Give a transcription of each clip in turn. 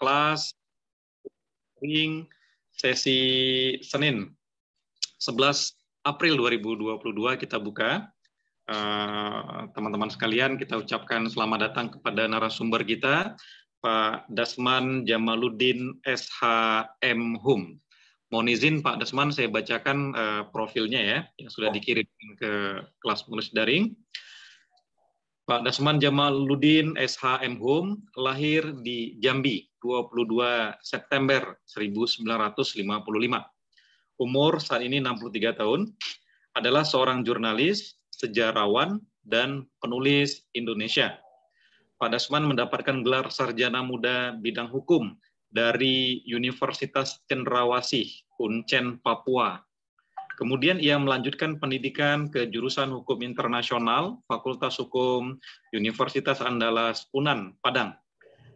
kelas ring sesi Senin 11 April 2022 kita buka. Eh, teman-teman uh, sekalian, kita ucapkan selamat datang kepada narasumber kita, Pak Dasman Jamaluddin SHM Hum. Mohon izin Pak Dasman, saya bacakan uh, profilnya ya, yang sudah dikirim ke kelas penulis daring. Pak Dasman Jamaluddin SHM Hum lahir di Jambi 22 September 1955. Umur saat ini 63 tahun, adalah seorang jurnalis, sejarawan, dan penulis Indonesia. Pak Dasman mendapatkan gelar sarjana muda bidang hukum dari Universitas Cendrawasih, Uncen, Papua. Kemudian ia melanjutkan pendidikan ke jurusan Hukum Internasional, Fakultas Hukum Universitas Andalas Unan, Padang.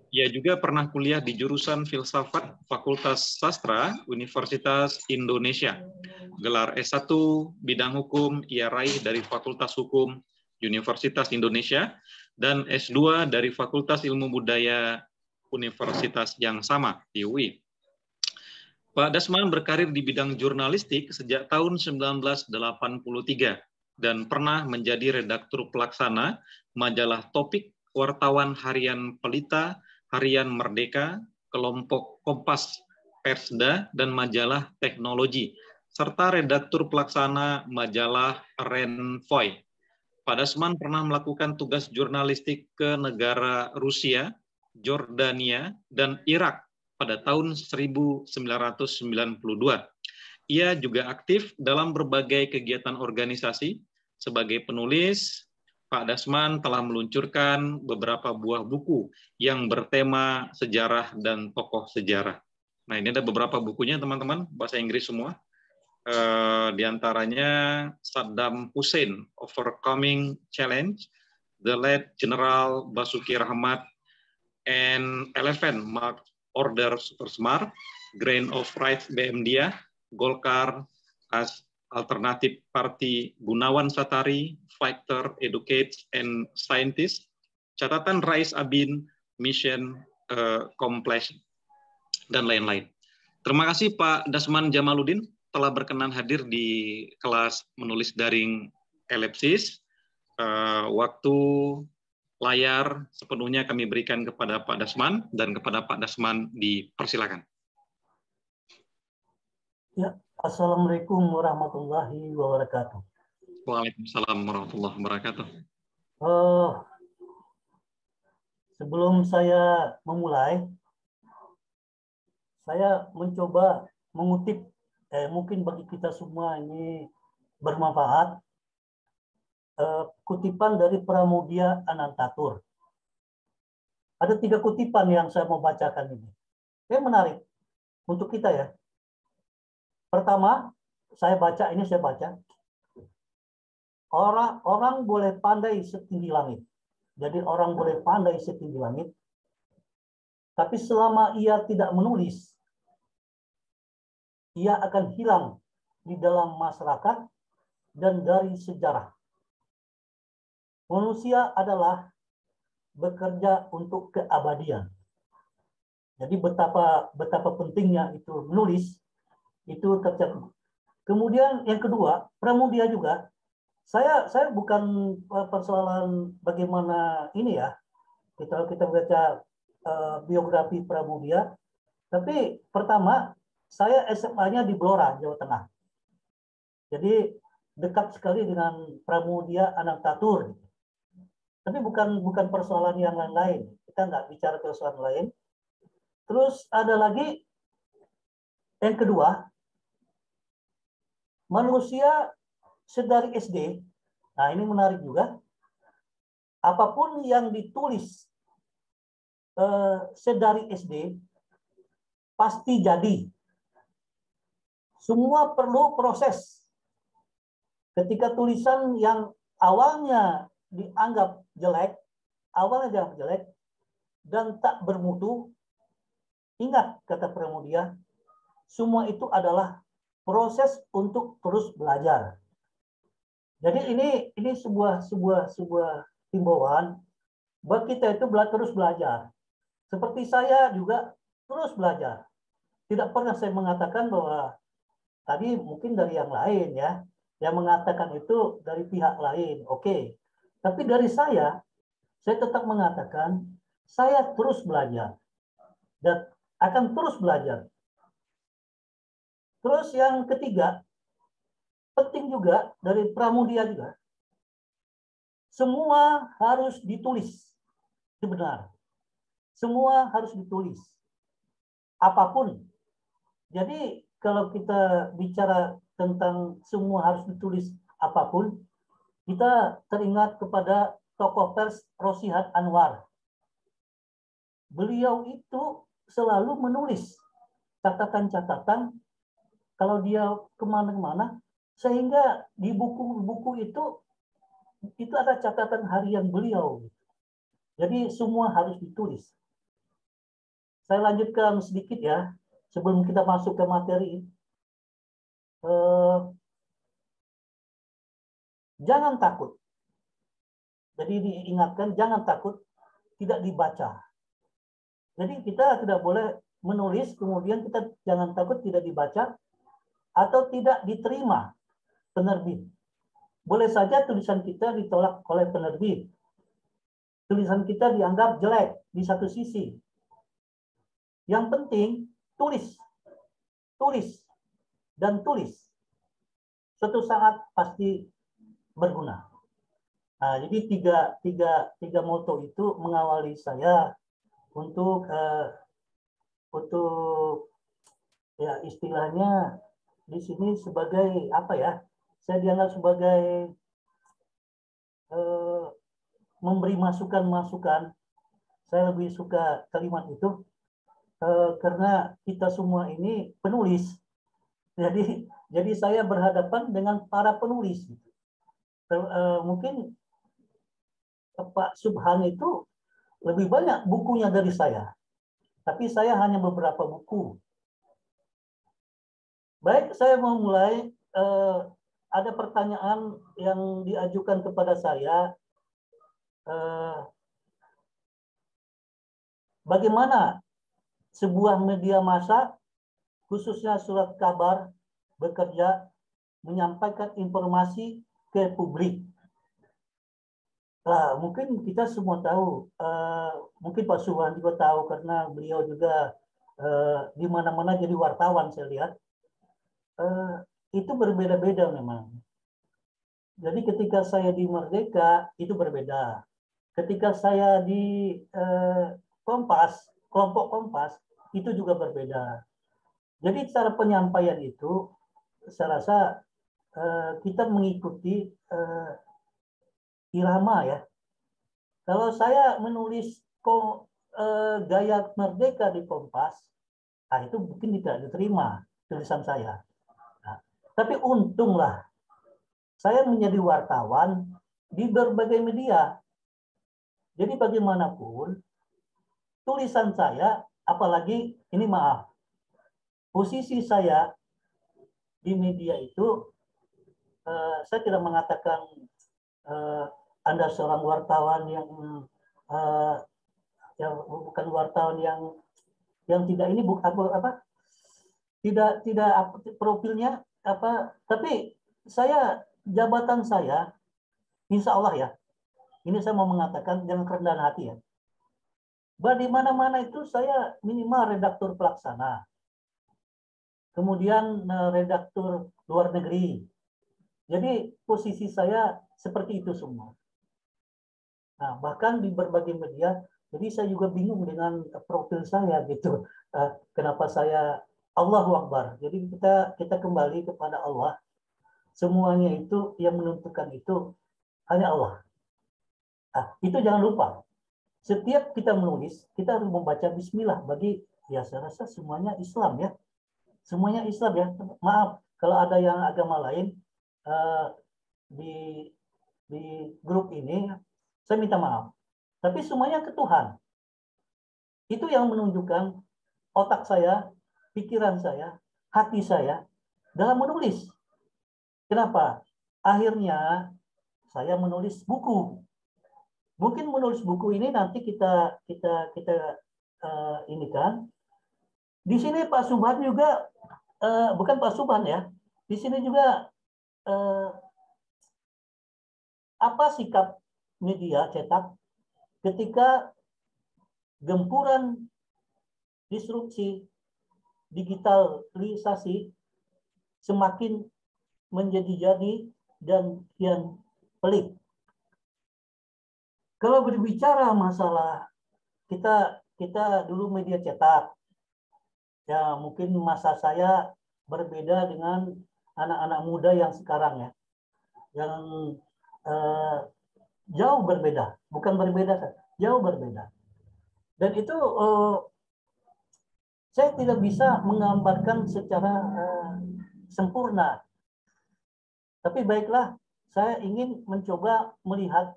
Ia juga pernah kuliah di jurusan Filsafat Fakultas Sastra Universitas Indonesia. Gelar S1 bidang hukum ia raih dari Fakultas Hukum Universitas Indonesia dan S2 dari Fakultas Ilmu Budaya universitas yang sama di UI. Pak Dasman berkarir di bidang jurnalistik sejak tahun 1983 dan pernah menjadi redaktur pelaksana majalah Topik, wartawan harian Pelita, harian Merdeka, kelompok Kompas, Persda, dan majalah Teknologi, serta redaktur pelaksana majalah Renvoy. Pak Dasman pernah melakukan tugas jurnalistik ke negara Rusia, Jordania, dan Irak pada tahun 1992. Ia juga aktif dalam berbagai kegiatan organisasi sebagai penulis. Pak Dasman telah meluncurkan beberapa buah buku yang bertema sejarah dan tokoh sejarah. Nah, ini ada beberapa bukunya, teman-teman, bahasa Inggris semua. Uh, di antaranya Saddam Hussein, Overcoming Challenge, The Late General Basuki Rahmat and Elephant Mark Order Super Smart, Grain of Rights BMDia, Golkar as Alternative Party Gunawan Satari, Fighter, Educate, and Scientist, catatan Rais Abin, Mission uh, dan lain-lain. Terima kasih Pak Dasman Jamaluddin telah berkenan hadir di kelas menulis daring elipsis. Uh, waktu layar sepenuhnya kami berikan kepada Pak Dasman dan kepada Pak Dasman dipersilakan. Ya, Assalamualaikum warahmatullahi wabarakatuh. Waalaikumsalam warahmatullahi wabarakatuh. Uh, sebelum saya memulai, saya mencoba mengutip, eh, mungkin bagi kita semua ini bermanfaat, Eh, kutipan dari Pramudia Anantatur. Ada tiga kutipan yang saya mau bacakan ini. Ini menarik untuk kita ya. Pertama, saya baca ini saya baca. Orang orang boleh pandai setinggi langit. Jadi orang boleh pandai setinggi langit. Tapi selama ia tidak menulis, ia akan hilang di dalam masyarakat dan dari sejarah. Manusia adalah bekerja untuk keabadian. Jadi betapa betapa pentingnya itu menulis itu tercakup. Kemudian yang kedua, pramudia juga. Saya saya bukan eh, persoalan bagaimana ini ya. Kita kita baca uh, biografi Pramudia, tapi pertama saya SMA-nya di Blora, Jawa Tengah. Jadi dekat sekali dengan Pramudia Anantatur. Tapi bukan bukan persoalan yang lain-lain. Kita nggak bicara persoalan lain. Terus ada lagi yang kedua, manusia sedari SD. Nah ini menarik juga. Apa pun yang ditulis eh, sedari SD pasti jadi. Semua perlu proses. Ketika tulisan yang awalnya dianggap jelek, awalnya dianggap jelek, dan tak bermutu, ingat kata Pramudia, semua itu adalah proses untuk terus belajar. Jadi ini ini sebuah sebuah sebuah himbauan buat kita itu terus belajar. Seperti saya juga terus belajar. Tidak pernah saya mengatakan bahwa tadi mungkin dari yang lain ya, yang mengatakan itu dari pihak lain. Oke. Tapi dari saya, saya tetap mengatakan saya terus belajar dan akan terus belajar. Terus yang ketiga, penting juga dari Pramudia juga, semua harus ditulis. Itu. Semua harus ditulis. Apa pun. Jadi kalau kita bicara tentang semua harus ditulis apa pun, kita teringat kepada tokoh pers Rosihat Anwar. Beliau itu selalu menulis catatan-catatan kalau dia ke mana-mana, sehingga di buku-buku itu itu ada catatan harian beliau. Jadi semua harus ditulis. Saya lanjutkan sedikit ya, sebelum kita masuk ke materi. Eh, jangan takut. Jadi diingatkan, jangan takut tidak dibaca. Jadi kita tidak boleh menulis, kemudian kita jangan takut tidak dibaca, atau tidak diterima penerbit. Boleh saja tulisan kita ditolak oleh penerbit. Tulisan kita dianggap jelek di satu sisi. Yang penting tulis, tulis, dan tulis. Suatu saat pasti berguna. Nah, jadi tiga, tiga, tiga moto itu mengawali saya untuk uh, untuk ya istilahnya di sini sebagai apa ya saya dianggap sebagai eh, memberi masukan-masukan. Saya lebih suka kalimat itu eh, karena kita semua ini penulis. Jadi jadi saya berhadapan dengan para penulis. Eh, mungkin Pak Subhan itu lebih banyak bukunya dari saya. Tapi saya hanya beberapa buku. Baik, saya mau mulai eh, ada pertanyaan yang diajukan kepada saya. Eh, bagaimana sebuah media massa, khususnya surat kabar, bekerja menyampaikan informasi ke publik? Nah, mungkin kita semua tahu, uh, mungkin Pak Suwan juga tahu karena beliau juga uh, di mana-mana jadi wartawan saya lihat. Uh, itu berbeda-beda memang. Jadi ketika saya di Merdeka itu berbeda. Ketika saya di eh, Kompas, kelompok Kompas itu juga berbeda. Jadi cara penyampaian itu saya rasa kita mengikuti eh, irama ya. Kalau saya menulis eh, gaya Merdeka di Kompas, nah itu mungkin tidak diterima tulisan saya. Tapi untunglah saya menjadi wartawan di berbagai media. Jadi bagaimanapun tulisan saya, apalagi ini maaf, posisi saya di media itu, uh, saya tidak mengatakan uh, Anda seorang wartawan yang uh, yang bukan wartawan yang yang tidak ini bukan apa, tidak tidak profilnya apa tapi saya jabatan saya insya Allah ya ini saya mau mengatakan jangan kerendahan hati ya. Bahwa di mana-mana itu saya minimal redaktur pelaksana. Kemudian eh, redaktur luar negeri jadi posisi saya seperti itu semua nah bahkan di berbagai media jadi saya juga bingung dengan profil saya gitu eh, kenapa saya Allahu Akbar. Jadi kita kita kembali kepada Allah. Semuanya itu yang menentukan itu hanya Allah. Nah, itu jangan lupa. Setiap kita menulis, kita harus membaca bismillah bagi ya saya rasa semuanya Islam ya. Semuanya Islam ya. Maaf kalau ada yang agama lain uh, di di grup ini saya minta maaf. Tapi semuanya ke Tuhan. Itu yang menunjukkan otak saya pikiran saya, hati saya dalam menulis. Kenapa? Akhirnya saya menulis buku. Mungkin menulis buku ini nanti kita kita kita uh, ini kan di sini Pak Subhan juga uh, bukan Pak Subhan ya. Di sini juga uh, apa sikap media cetak ketika gempuran disrupsi digitalisasi semakin menjadi-jadi dan kian pelik. Kalau berbicara masalah kita kita dulu media cetak, ya mungkin masa saya berbeda dengan anak-anak muda yang sekarang ya, yang eh, jauh berbeda, bukan berbeda, jauh berbeda. Dan itu eh, saya tidak bisa menggambarkan secara eh, sempurna. Tapi baiklah, saya ingin mencoba melihat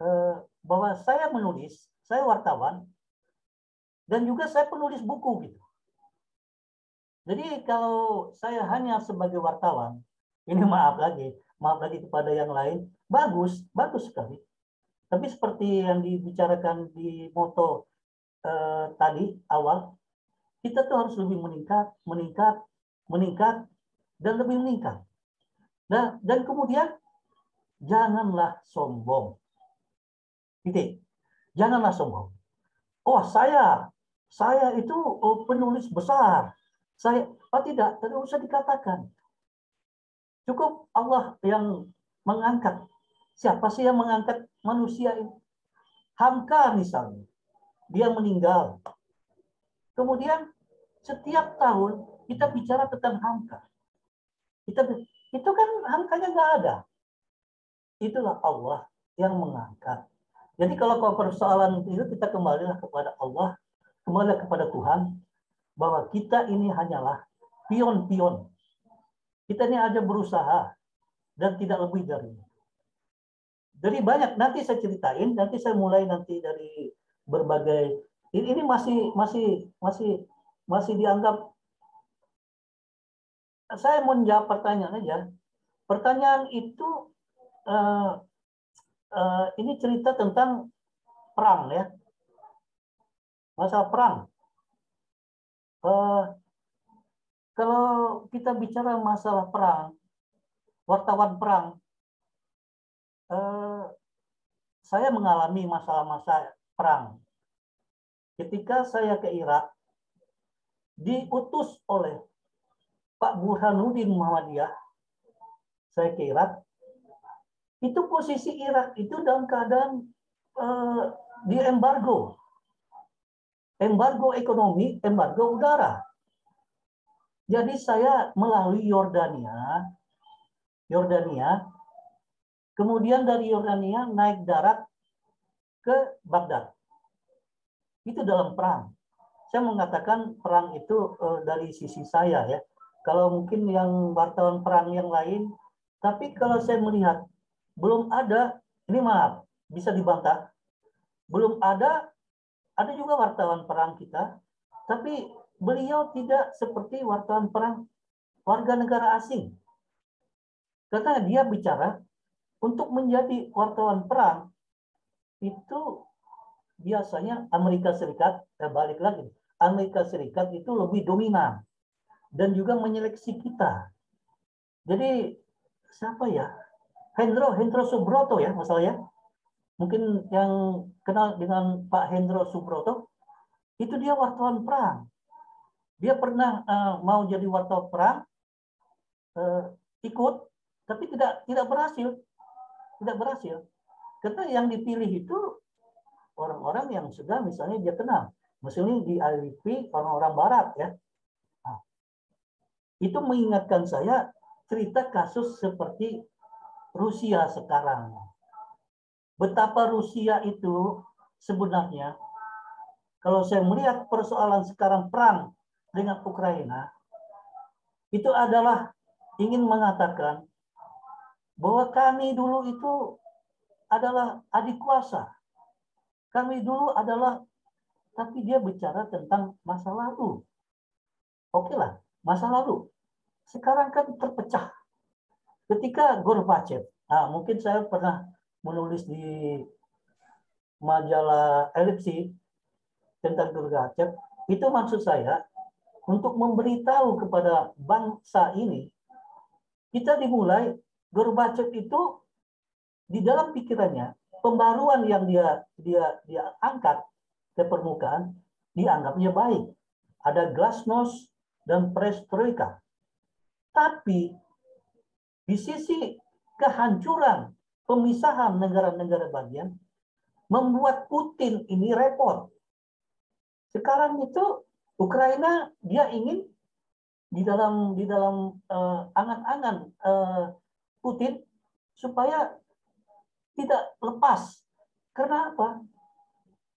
eh, bahwa saya menulis, saya wartawan, dan juga saya penulis buku gitu. Jadi kalau saya hanya sebagai wartawan, ini maaf lagi, maaf lagi kepada yang lain, bagus, bagus sekali. Tapi seperti yang dibicarakan di moto eh, tadi awal, kita tuh harus lebih meningkat, meningkat, meningkat, dan lebih meningkat. Nah, dan kemudian janganlah sombong. Titik. Janganlah sombong. Oh, saya saya itu oh, penulis besar. Saya, oh tidak, tidak usah dikatakan. Cukup Allah yang mengangkat. Siapa sih yang mengangkat manusia ini? Hamka misalnya. Dia meninggal. Kemudian setiap tahun kita bicara tentang Hamka. Kita, itu kan Hamkanya nggak ada. Itulah Allah yang mengangkat. Jadi kalau persoalan itu kita kembalilah kepada Allah kembali kepada Tuhan bahwa kita ini hanyalah pion-pion. Kita ini aja berusaha dan tidak lebih dari itu. Jadi banyak nanti saya ceritain, nanti saya mulai nanti dari berbagai ini masih masih masih masih dianggap saya mau menjawab pertanyaan aja. Pertanyaan itu uh, uh, ini cerita tentang perang ya masalah perang. Uh, kalau kita bicara masalah perang, wartawan perang, uh, saya mengalami masalah-masa perang. Ketika saya ke Irak, diutus oleh Pak Burhanuddin Muhammadiyah, saya ke Irak, itu posisi Irak itu dalam keadaan uh, di embargo embargo ekonomi, embargo udara. Jadi saya melalui Yordania, Yordania, kemudian dari Yordania naik darat ke Baghdad. Itu dalam perang. Saya mengatakan perang itu uh, dari sisi saya ya. Kalau mungkin yang wartawan perang yang lain, tapi kalau saya melihat belum ada, ini maaf, bisa dibantah, belum ada ada juga wartawan perang kita, tapi beliau tidak seperti wartawan perang warga negara asing. Karena dia bicara untuk menjadi wartawan perang itu biasanya Amerika Serikat, eh, balik lagi, Amerika Serikat itu lebih dominan dan juga menyeleksi kita. Jadi siapa ya? Hendro, Hendro Subroto ya masalahnya mungkin yang kenal dengan Pak Hendro Subroto, itu dia wartawan perang. Dia pernah uh, mau jadi wartawan perang, uh, ikut, tapi tidak tidak berhasil, tidak berhasil. Karena yang dipilih itu orang-orang yang sudah misalnya dia kenal, misalnya di ILP orang-orang Barat ya. Nah, itu mengingatkan saya cerita kasus seperti Rusia sekarang betapa Rusia itu sebenarnya kalau saya melihat persoalan sekarang perang dengan Ukraina itu adalah ingin mengatakan bahwa kami dulu itu adalah adik kuasa. Kami dulu adalah tapi dia bicara tentang masa lalu. Oke lah, masa lalu. Sekarang kan terpecah. Ketika Gorbachev, nah mungkin saya pernah menulis di majalah Elipsi tentang Gorbachev itu maksud saya untuk memberitahu kepada bangsa ini kita dimulai Gorbachev itu di dalam pikirannya pembaruan yang dia dia dia angkat ke permukaan dianggapnya baik. Ada glasnost dan perestroika. Tapi di sisi kehancuran pemisahan negara-negara bagian membuat Putin ini repot. Sekarang itu Ukraina dia ingin di dalam di dalam uh, angan-angan uh, Putin supaya tidak lepas. Karena apa?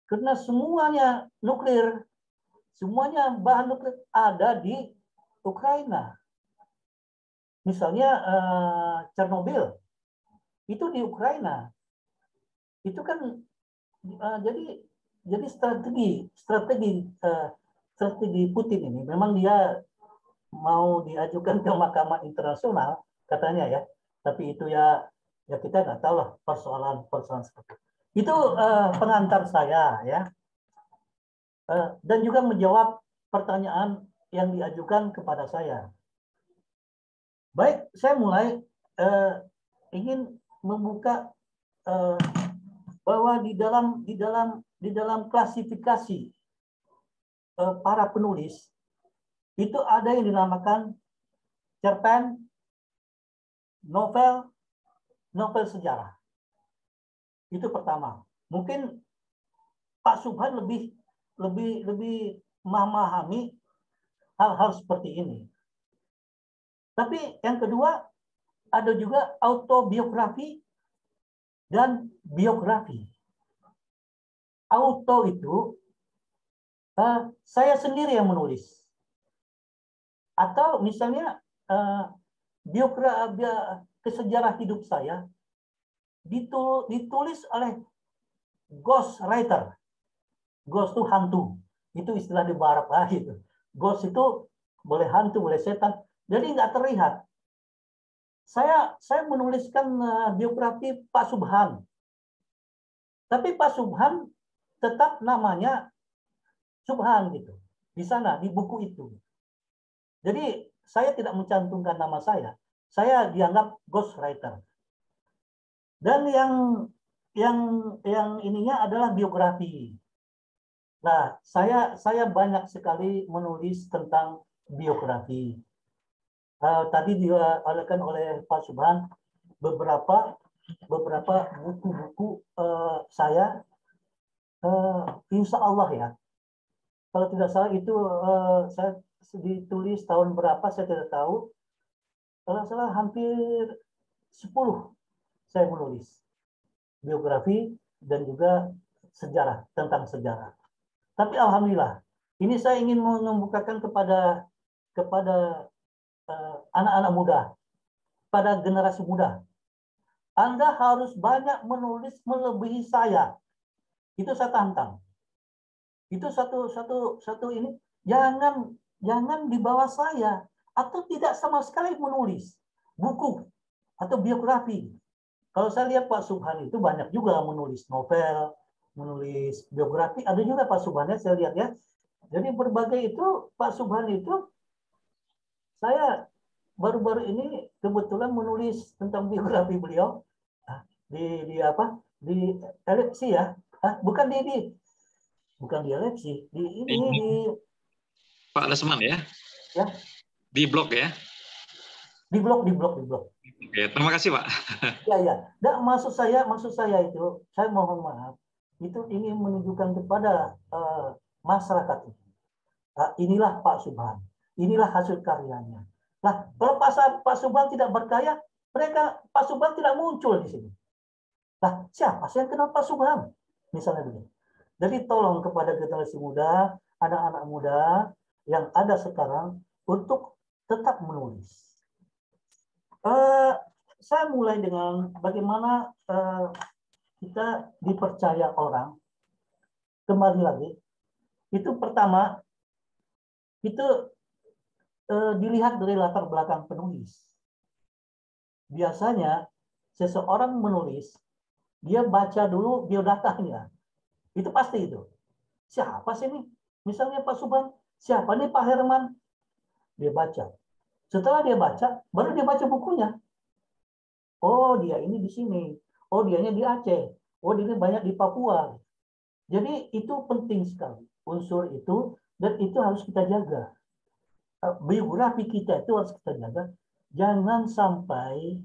Karena semuanya nuklir, semuanya bahan nuklir ada di Ukraina. Misalnya uh, Chernobyl, itu di Ukraina. Itu kan uh, jadi jadi strategi strategi uh, strategi Putin ini memang dia mau diajukan ke Mahkamah Internasional katanya ya, tapi itu ya ya kita nggak tahu lah persoalan persoalan seperti itu. Itu uh, pengantar saya ya, uh, dan juga menjawab pertanyaan yang diajukan kepada saya. Baik, saya mulai uh, ingin membuka uh, bahwa di dalam di dalam di dalam klasifikasi uh, para penulis itu ada yang dinamakan cerpen, novel, novel sejarah. Itu pertama. Mungkin Pak Subhan lebih lebih lebih memahami hal-hal seperti ini. Tapi yang kedua ada juga autobiografi dan biografi. Auto itu uh, saya sendiri yang menulis. Atau misalnya uh, biografi kesejarah hidup saya ditulis oleh ghost writer. Ghost itu hantu. Itu istilah di barat lah gitu. Ghost itu boleh hantu, boleh setan. Jadi nggak terlihat saya saya menuliskan uh, biografi Pak Subhan. Tapi Pak Subhan tetap namanya Subhan gitu. Di sana di buku itu. Jadi saya tidak mencantumkan nama saya. Saya dianggap ghostwriter. Dan yang yang yang ininya adalah biografi. Nah, saya saya banyak sekali menulis tentang biografi uh, tadi diolehkan oleh Pak Subhan beberapa beberapa buku-buku uh, saya uh, insya Allah ya. Kalau tidak salah itu uh, saya ditulis tahun berapa saya tidak tahu. Kalau salah hampir 10 saya menulis. Biografi dan juga sejarah tentang sejarah. Tapi alhamdulillah ini saya ingin membukakan kepada kepada anak-anak muda, pada generasi muda. Anda harus banyak menulis melebihi saya. Itu saya tantang. Itu satu satu satu ini jangan jangan di bawah saya atau tidak sama sekali menulis buku atau biografi. Kalau saya lihat Pak Subhan itu banyak juga menulis novel, menulis biografi, ada juga Pak Subhan ya saya lihat ya. Jadi berbagai itu Pak Subhan itu saya baru-baru ini kebetulan menulis tentang biografi beliau. Ah, di di apa? Di elipsi ya. Ah, bukan di, di bukan di elipsi di ini di, di Pak Lesman ya? Ya. Di blog ya? Di blog di blog di blog. Oke, terima kasih Pak. Ya ya, nah, maksud saya maksud saya itu saya mohon maaf itu ingin menunjukkan kepada uh, masyarakat ini. Uh, inilah Pak Subhan Inilah hasil karyanya. Nah, kalau Pak, Pak Subang tidak berkaya, mereka Pak Subang tidak muncul di sini. Nah, siapa sih yang kenal Pak Subang? Misalnya begini. Jadi tolong kepada generasi muda, anak-anak muda yang ada sekarang untuk tetap menulis. Uh, saya mulai dengan bagaimana uh, kita dipercaya orang. Kembali lagi, itu pertama itu eh, dilihat dari latar belakang penulis. Biasanya seseorang menulis, dia baca dulu biodatanya. Itu pasti itu. Siapa sih ini? Misalnya Pak Subhan, siapa nih Pak Herman? Dia baca. Setelah dia baca, baru dia baca bukunya. Oh, dia ini di sini. Oh, dianya di Aceh. Oh, dia ini banyak di Papua. Jadi itu penting sekali. Unsur itu dan itu harus kita jaga. Biografi kita itu harus kita jaga. Jangan sampai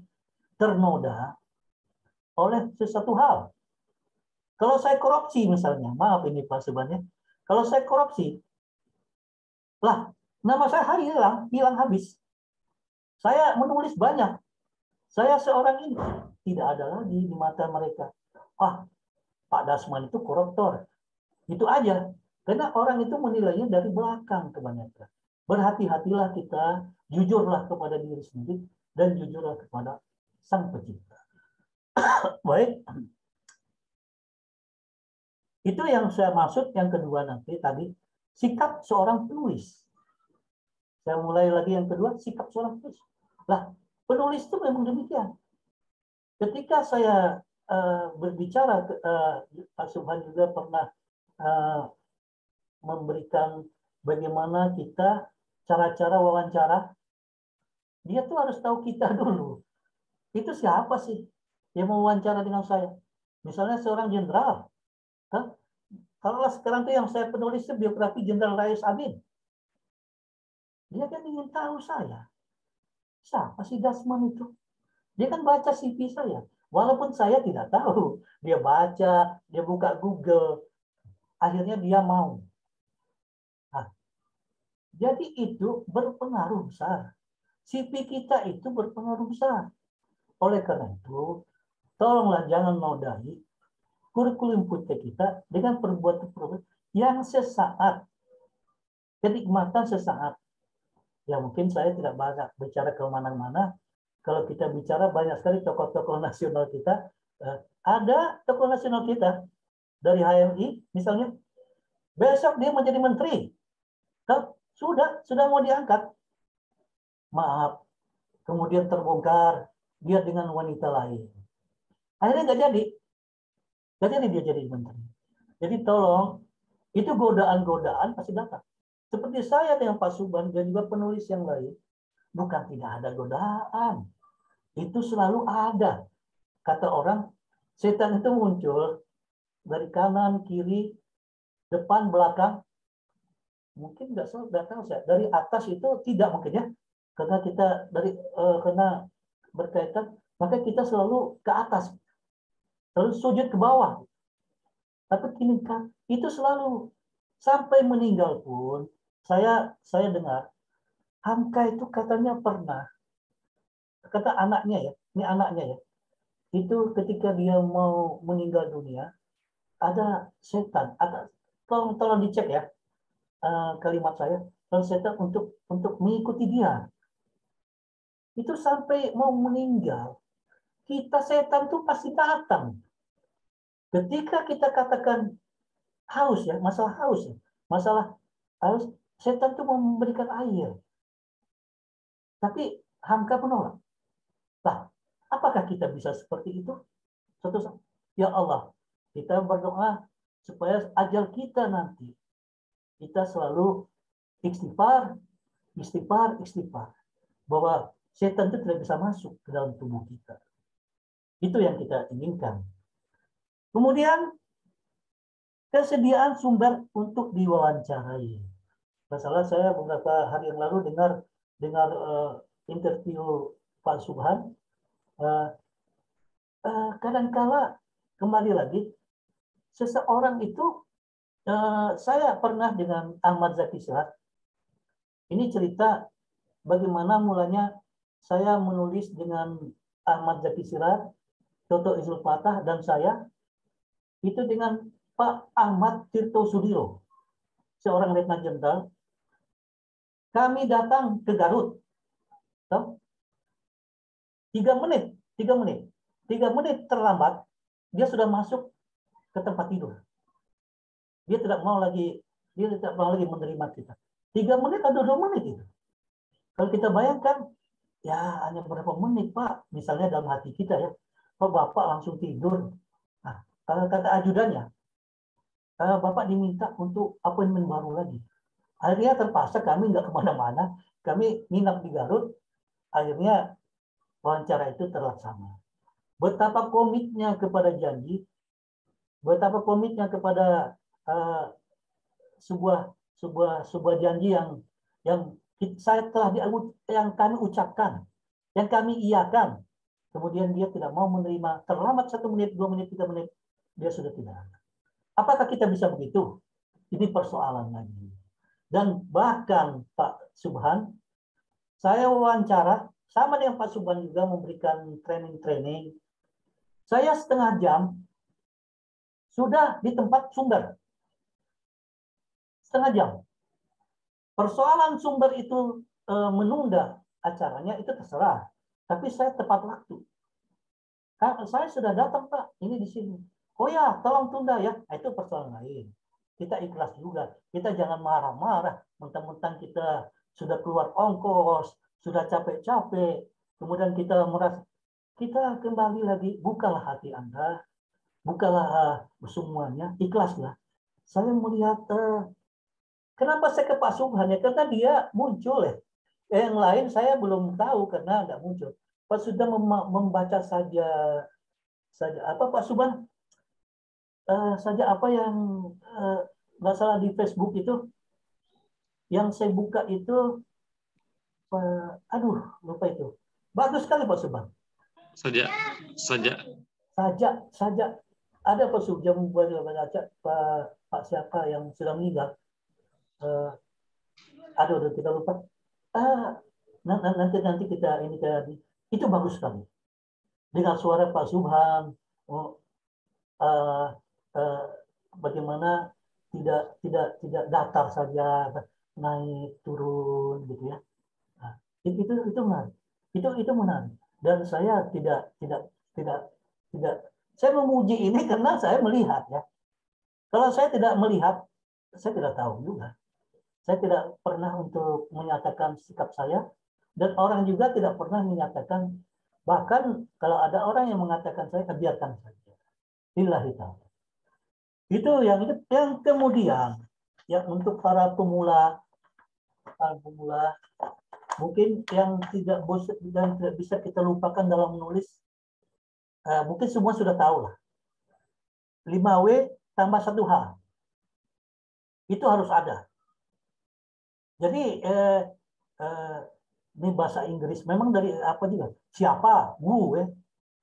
ternoda oleh sesuatu hal. Kalau saya korupsi misalnya, maaf ini Pak sebenarnya, kalau saya korupsi, lah nama saya hilang, hilang habis. Saya menulis banyak. Saya seorang ini tidak ada lagi di mata mereka. Ah, Pak Dasman itu koruptor. Itu aja. Karena orang itu menilainya dari belakang kebanyakan. Berhati-hatilah kita, jujurlah kepada diri sendiri, dan jujurlah kepada Sang Pencipta. Baik, itu yang saya maksud yang kedua nanti tadi sikap seorang penulis. Saya mulai lagi yang kedua sikap seorang penulis. Lah penulis itu memang demikian. Ketika saya uh, berbicara, uh, Pak Subhan juga pernah uh, memberikan bagaimana kita cara-cara wawancara. Dia tuh harus tahu kita dulu. Itu siapa sih yang mau wawancara dengan saya? Misalnya seorang jenderal, kalau sekarang tuh yang saya penulis biografi Jenderal Rais Amin. Dia kan ingin tahu saya. Siapa sih Dasman itu? Dia kan baca CV saya. Walaupun saya tidak tahu. Dia baca, dia buka Google. Akhirnya dia mau. Jadi itu berpengaruh besar. CV kita itu berpengaruh besar. Oleh karena itu, tolonglah jangan nodai kurikulum putih kita dengan perbuatan-perbuatan yang sesaat, kenikmatan sesaat. Ya mungkin saya tidak banyak bicara ke mana-mana. Kalau kita bicara banyak sekali tokoh-tokoh nasional kita. Eh, ada tokoh nasional kita dari HMI misalnya. Besok dia menjadi menteri. Sudah, sudah mau diangkat. Maaf, kemudian terbongkar dia dengan wanita lain. Akhirnya nggak jadi. Gak jadi dia jadi menteri. Jadi tolong, itu godaan-godaan pasti datang. Seperti saya dengan Pak Suban dan juga penulis yang lain, bukan tidak ada godaan. Itu selalu ada. Kata orang, setan itu muncul dari kanan, kiri, depan, belakang. Mungkin nggak selalu datang saya. Dari atas itu tidak mungkin ya. Karena kita dari uh, karena berkaitan, maka kita selalu ke atas lalu sujud ke bawah. Tapi kini kan itu selalu sampai meninggal pun saya saya dengar Hamka itu katanya pernah kata anaknya ya, ini anaknya ya. Itu ketika dia mau meninggal dunia ada setan, ada tolong tolong dicek ya uh, kalimat saya, kalau setan untuk untuk mengikuti dia. Itu sampai mau meninggal, kita setan tuh pasti datang. Ketika kita katakan haus ya, masalah haus ya, masalah haus, setan itu memberikan air. Tapi Hamka menolak. Nah, apakah kita bisa seperti itu? Satu ya Allah, kita berdoa supaya ajal kita nanti kita selalu istighfar, istighfar, istighfar. Bahwa setan itu tidak bisa masuk ke dalam tubuh kita. Itu yang kita inginkan. Kemudian kesediaan sumber untuk diwawancarai. Masalah saya beberapa hari yang lalu dengar dengar uh, interview Pak Subhan. Uh, uh, kadangkala kembali lagi seseorang itu uh, saya pernah dengan Ahmad Zaki Silat. Ini cerita bagaimana mulanya saya menulis dengan Ahmad Zaki Sirat, Toto Izul Fatah, dan saya itu dengan Pak Ahmad Tirto Sudiro, seorang letnan jenderal. Kami datang ke Garut. Tiga menit, tiga menit, tiga menit terlambat, dia sudah masuk ke tempat tidur. Dia tidak mau lagi, dia tidak mau lagi menerima kita. Tiga menit atau dua menit itu. Kalau kita bayangkan, ya hanya berapa menit Pak, misalnya dalam hati kita ya, Pak Bapak langsung tidur, kata ajudannya, uh, Bapak diminta untuk appointment baru lagi. Akhirnya terpaksa kami nggak ke mana-mana, kami nginap di Garut. Akhirnya wawancara itu terlaksana. Betapa komitnya kepada janji, betapa komitnya kepada uh, sebuah sebuah sebuah janji yang yang saya telah di, yang kami ucapkan, yang kami iakan. Kemudian dia tidak mau menerima terlambat satu menit, dua menit, tiga menit, dia sudah tidak. Apakah kita bisa begitu? Ini persoalan lagi. Dan bahkan Pak Subhan, saya wawancara sama dengan Pak Subhan juga memberikan training-training. Saya setengah jam sudah di tempat sumber. Setengah jam. Persoalan sumber itu e, menunda acaranya itu terserah. Tapi saya tepat waktu. Saya sudah datang Pak, ini di sini. Oh ya, tolong tunda ya. Nah, itu persoalan lain. Kita ikhlas juga. Kita jangan marah-marah. Mentang-mentang kita sudah keluar ongkos, sudah capek-capek, kemudian kita merasa kita kembali lagi bukalah hati Anda, bukalah uh, semuanya, ikhlaslah. Saya melihat uh, kenapa saya ke Pak Subhan ya karena dia muncul ya. Yang lain saya belum tahu karena nggak muncul. Pak sudah membaca saja saja apa Pak Subhan uh, saja apa yang uh, nggak salah di Facebook itu? Yang saya buka itu uh, aduh lupa itu. Bagus sekali Pak Subhan saja saja. Saja saja. Ada Pak Subhan baca Pak Pak siapa yang sudah meninggal uh, aduh, aduh kita lupa. Ah nanti nanti kita ini tadi itu bagus sekali. Dengan suara Pak Subhan uh, Eh, bagaimana tidak tidak tidak datar saja naik turun gitu ya. Nah, itu itu menarik. Itu itu menarik. Dan saya tidak tidak tidak tidak saya memuji ini karena saya melihat ya. Kalau saya tidak melihat saya tidak tahu juga saya tidak pernah untuk menyatakan sikap saya dan orang juga tidak pernah menyatakan bahkan kalau ada orang yang mengatakan saya biarkan saja. Lillahi ta'ala. Itu yang yang kemudian yang untuk para pemula para pemula mungkin yang tidak bosan dan tidak bisa kita lupakan dalam menulis uh, mungkin semua sudah tahu lah 5W tambah satu H. Itu harus ada jadi eh, eh, ini bahasa Inggris memang dari apa juga siapa who eh?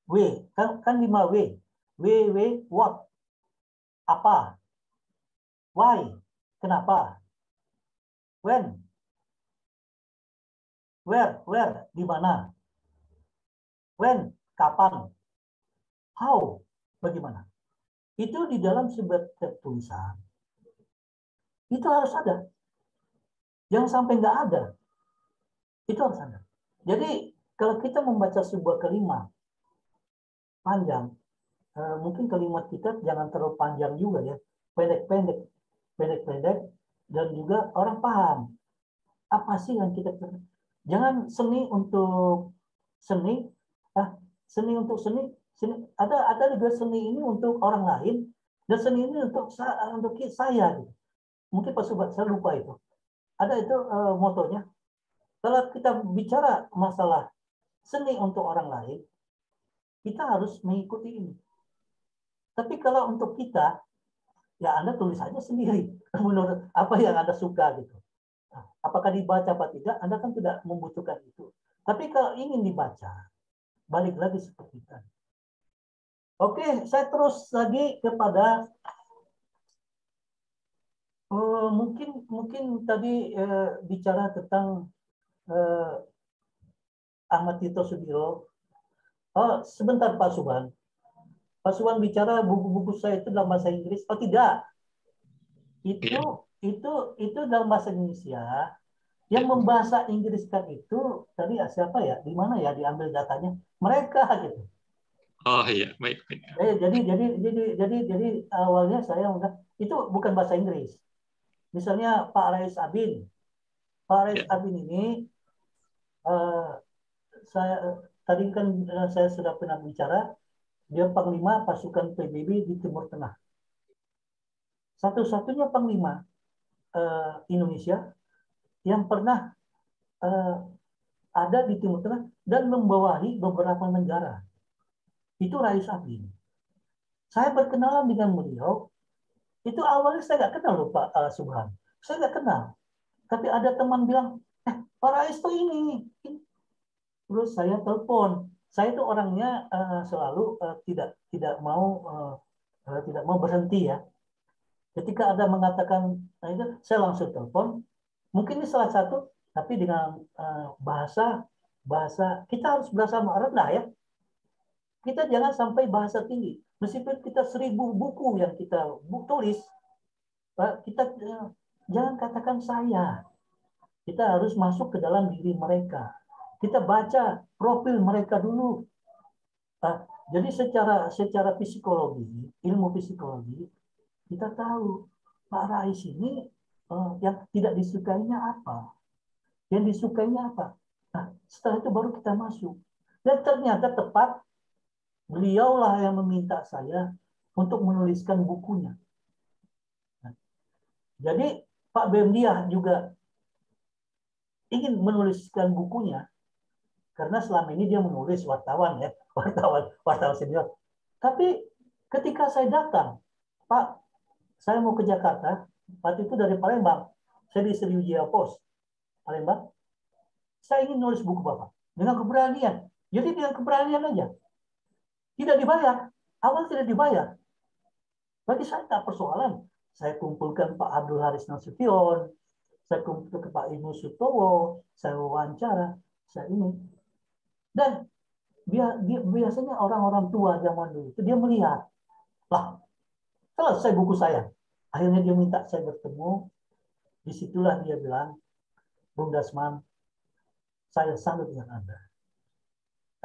W kan kan 5W W W what apa? Why? Kenapa? When? Where? Where? Di mana? When? Kapan? How? Bagaimana? Itu di dalam sebuah tulisan. Itu harus ada. Yang sampai nggak ada. Itu harus ada. Jadi kalau kita membaca sebuah kalimat panjang, Eh, mungkin kalimat kita jangan terlalu panjang juga ya, pendek-pendek, pendek-pendek, dan juga orang paham apa sih yang kita jangan seni untuk seni, ah seni untuk seni, seni ada ada juga seni ini untuk orang lain dan seni ini untuk untuk saya. Mungkin Pak Sobat saya lupa itu. Ada itu uh, motonya. Kalau kita bicara masalah seni untuk orang lain, kita harus mengikuti ini tapi kalau untuk kita, ya Anda tulis saja sendiri menurut apa yang Anda suka gitu. Nah, apakah dibaca apa tidak, Anda kan tidak membutuhkan itu. Tapi kalau ingin dibaca, balik lagi seperti tadi. Oke, saya terus lagi kepada uh, mungkin mungkin tadi uh, bicara tentang uh, Ahmad Tito Sudiro. Oh, sebentar Pak Subhan. Pak Suwan bicara buku-buku saya itu dalam bahasa Inggris. Oh tidak, itu yeah. itu itu dalam bahasa Indonesia. Yang membahasa Inggriskan itu tadi ya, siapa ya? Di mana ya diambil datanya? Mereka gitu. Oh iya, baik. baik. Eh, jadi jadi jadi jadi jadi awalnya saya enggak itu bukan bahasa Inggris. Misalnya Pak Rais Abin, Pak Rais yeah. Abin ini uh, saya tadi kan uh, saya sudah pernah bicara dia panglima pasukan PBB di Timur Tengah. satu-satunya panglima uh, Indonesia yang pernah uh, ada di Timur Tengah dan membawahi beberapa negara. Itu Rais Abin. Saya berkenalan dengan beliau. Itu awalnya saya nggak kenal loh Pak uh, Subhan. Saya nggak kenal. Tapi ada teman bilang, eh Pak Rais tuh ini. Terus saya telepon. Saya itu orangnya uh, selalu uh, tidak tidak mau uh, tidak mau berhenti ya. Ketika ada mengatakan nah itu, saya langsung telepon. Mungkin ini salah satu, tapi dengan uh, bahasa bahasa kita harus bersama rendah ya. Kita jangan sampai bahasa tinggi. Meskipun kita seribu buku yang kita tulis, kita uh, jangan katakan saya. Kita harus masuk ke dalam diri mereka. Kita baca profil mereka dulu. Jadi secara secara psikologi, ilmu psikologi, kita tahu Pak Rais ini uh, yang tidak disukainya apa, yang disukainya apa. Nah, setelah itu baru kita masuk. Dan ternyata tepat beliaulah yang meminta saya untuk menuliskan bukunya. Nah, jadi Pak Bemdiah juga ingin menuliskan bukunya karena selama ini dia menulis wartawan ya wartawan wartawan senior. Tapi ketika saya datang Pak saya mau ke Jakarta waktu itu dari Palembang saya di Sriwijaya Pos Palembang saya ingin nulis buku Bapak dengan keberanian. Jadi dengan keberanian aja tidak dibayar awal tidak dibayar bagi saya tak persoalan saya kumpulkan Pak Abdul Haris Nasution saya kumpulkan Pak Ibnu Sutowo saya wawancara saya ini dan biasanya orang-orang tua zaman dulu itu dia melihat, lah selesai buku saya. Akhirnya dia minta saya bertemu. Di situlah dia bilang, Bung Dasman, saya salut dengan Anda.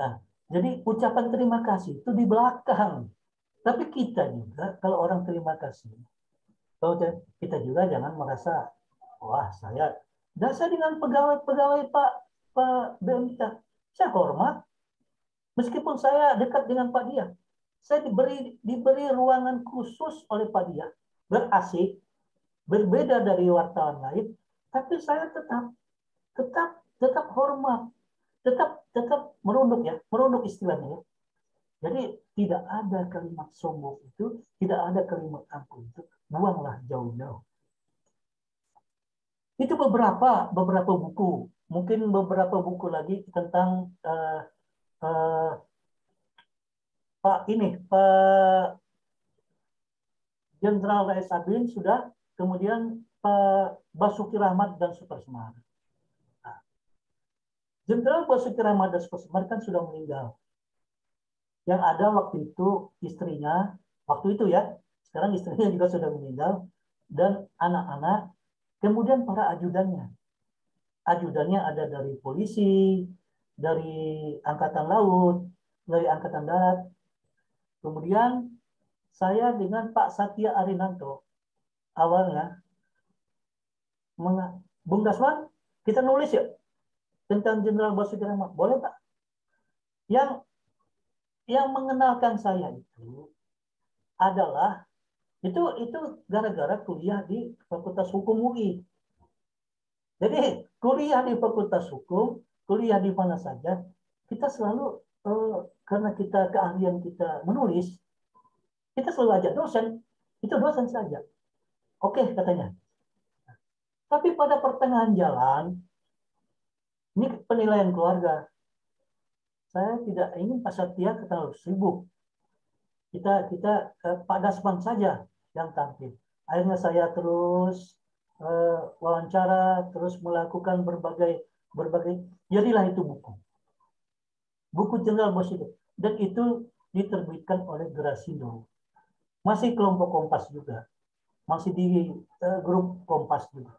Nah, jadi ucapan terima kasih itu di belakang. Tapi kita juga, kalau orang terima kasih, kalau kita juga jangan merasa, wah saya, dan saya dengan pegawai-pegawai Pak Pak BMK, saya hormat, Meskipun saya dekat dengan Pak Dia, saya diberi diberi ruangan khusus oleh Pak Dia, berasik, berbeda dari wartawan lain, tapi saya tetap tetap tetap hormat, tetap tetap merunduk ya, merunduk istilahnya ya. Jadi tidak ada kalimat sombong itu, tidak ada kalimat ampun itu, buanglah jauh-jauh. Itu beberapa beberapa buku, mungkin beberapa buku lagi tentang uh, uh, Pak ini Pak Jenderal Rais sudah, kemudian Pak Basuki Rahmat dan Super Semar. Jenderal Basuki Super Semar kan sudah meninggal. Yang ada waktu itu istrinya, waktu itu ya, sekarang istrinya juga sudah meninggal, dan anak-anak, kemudian para ajudannya. Ajudannya ada dari polisi, dari Angkatan Laut, dari Angkatan Darat. Kemudian saya dengan Pak Satya Arinanto awalnya Bung Dasman kita nulis ya tentang Jenderal Basuki Rahmat boleh Pak yang yang mengenalkan saya itu adalah itu itu gara-gara kuliah di Fakultas Hukum UI jadi kuliah di Fakultas Hukum kuliah di mana saja, kita selalu uh, karena kita keahlian kita menulis, kita selalu ajak dosen, itu dosen saja. Oke katanya. Tapi pada pertengahan jalan, ini penilaian keluarga. Saya tidak ingin Pak Satya terlalu sibuk. Kita kita uh, Pak Dasman saja yang tampil. Akhirnya saya terus uh, wawancara, terus melakukan berbagai berbagai jadilah itu buku buku Jenderal Bos itu dan itu diterbitkan oleh Gerasindo masih kelompok Kompas juga masih di uh, grup Kompas juga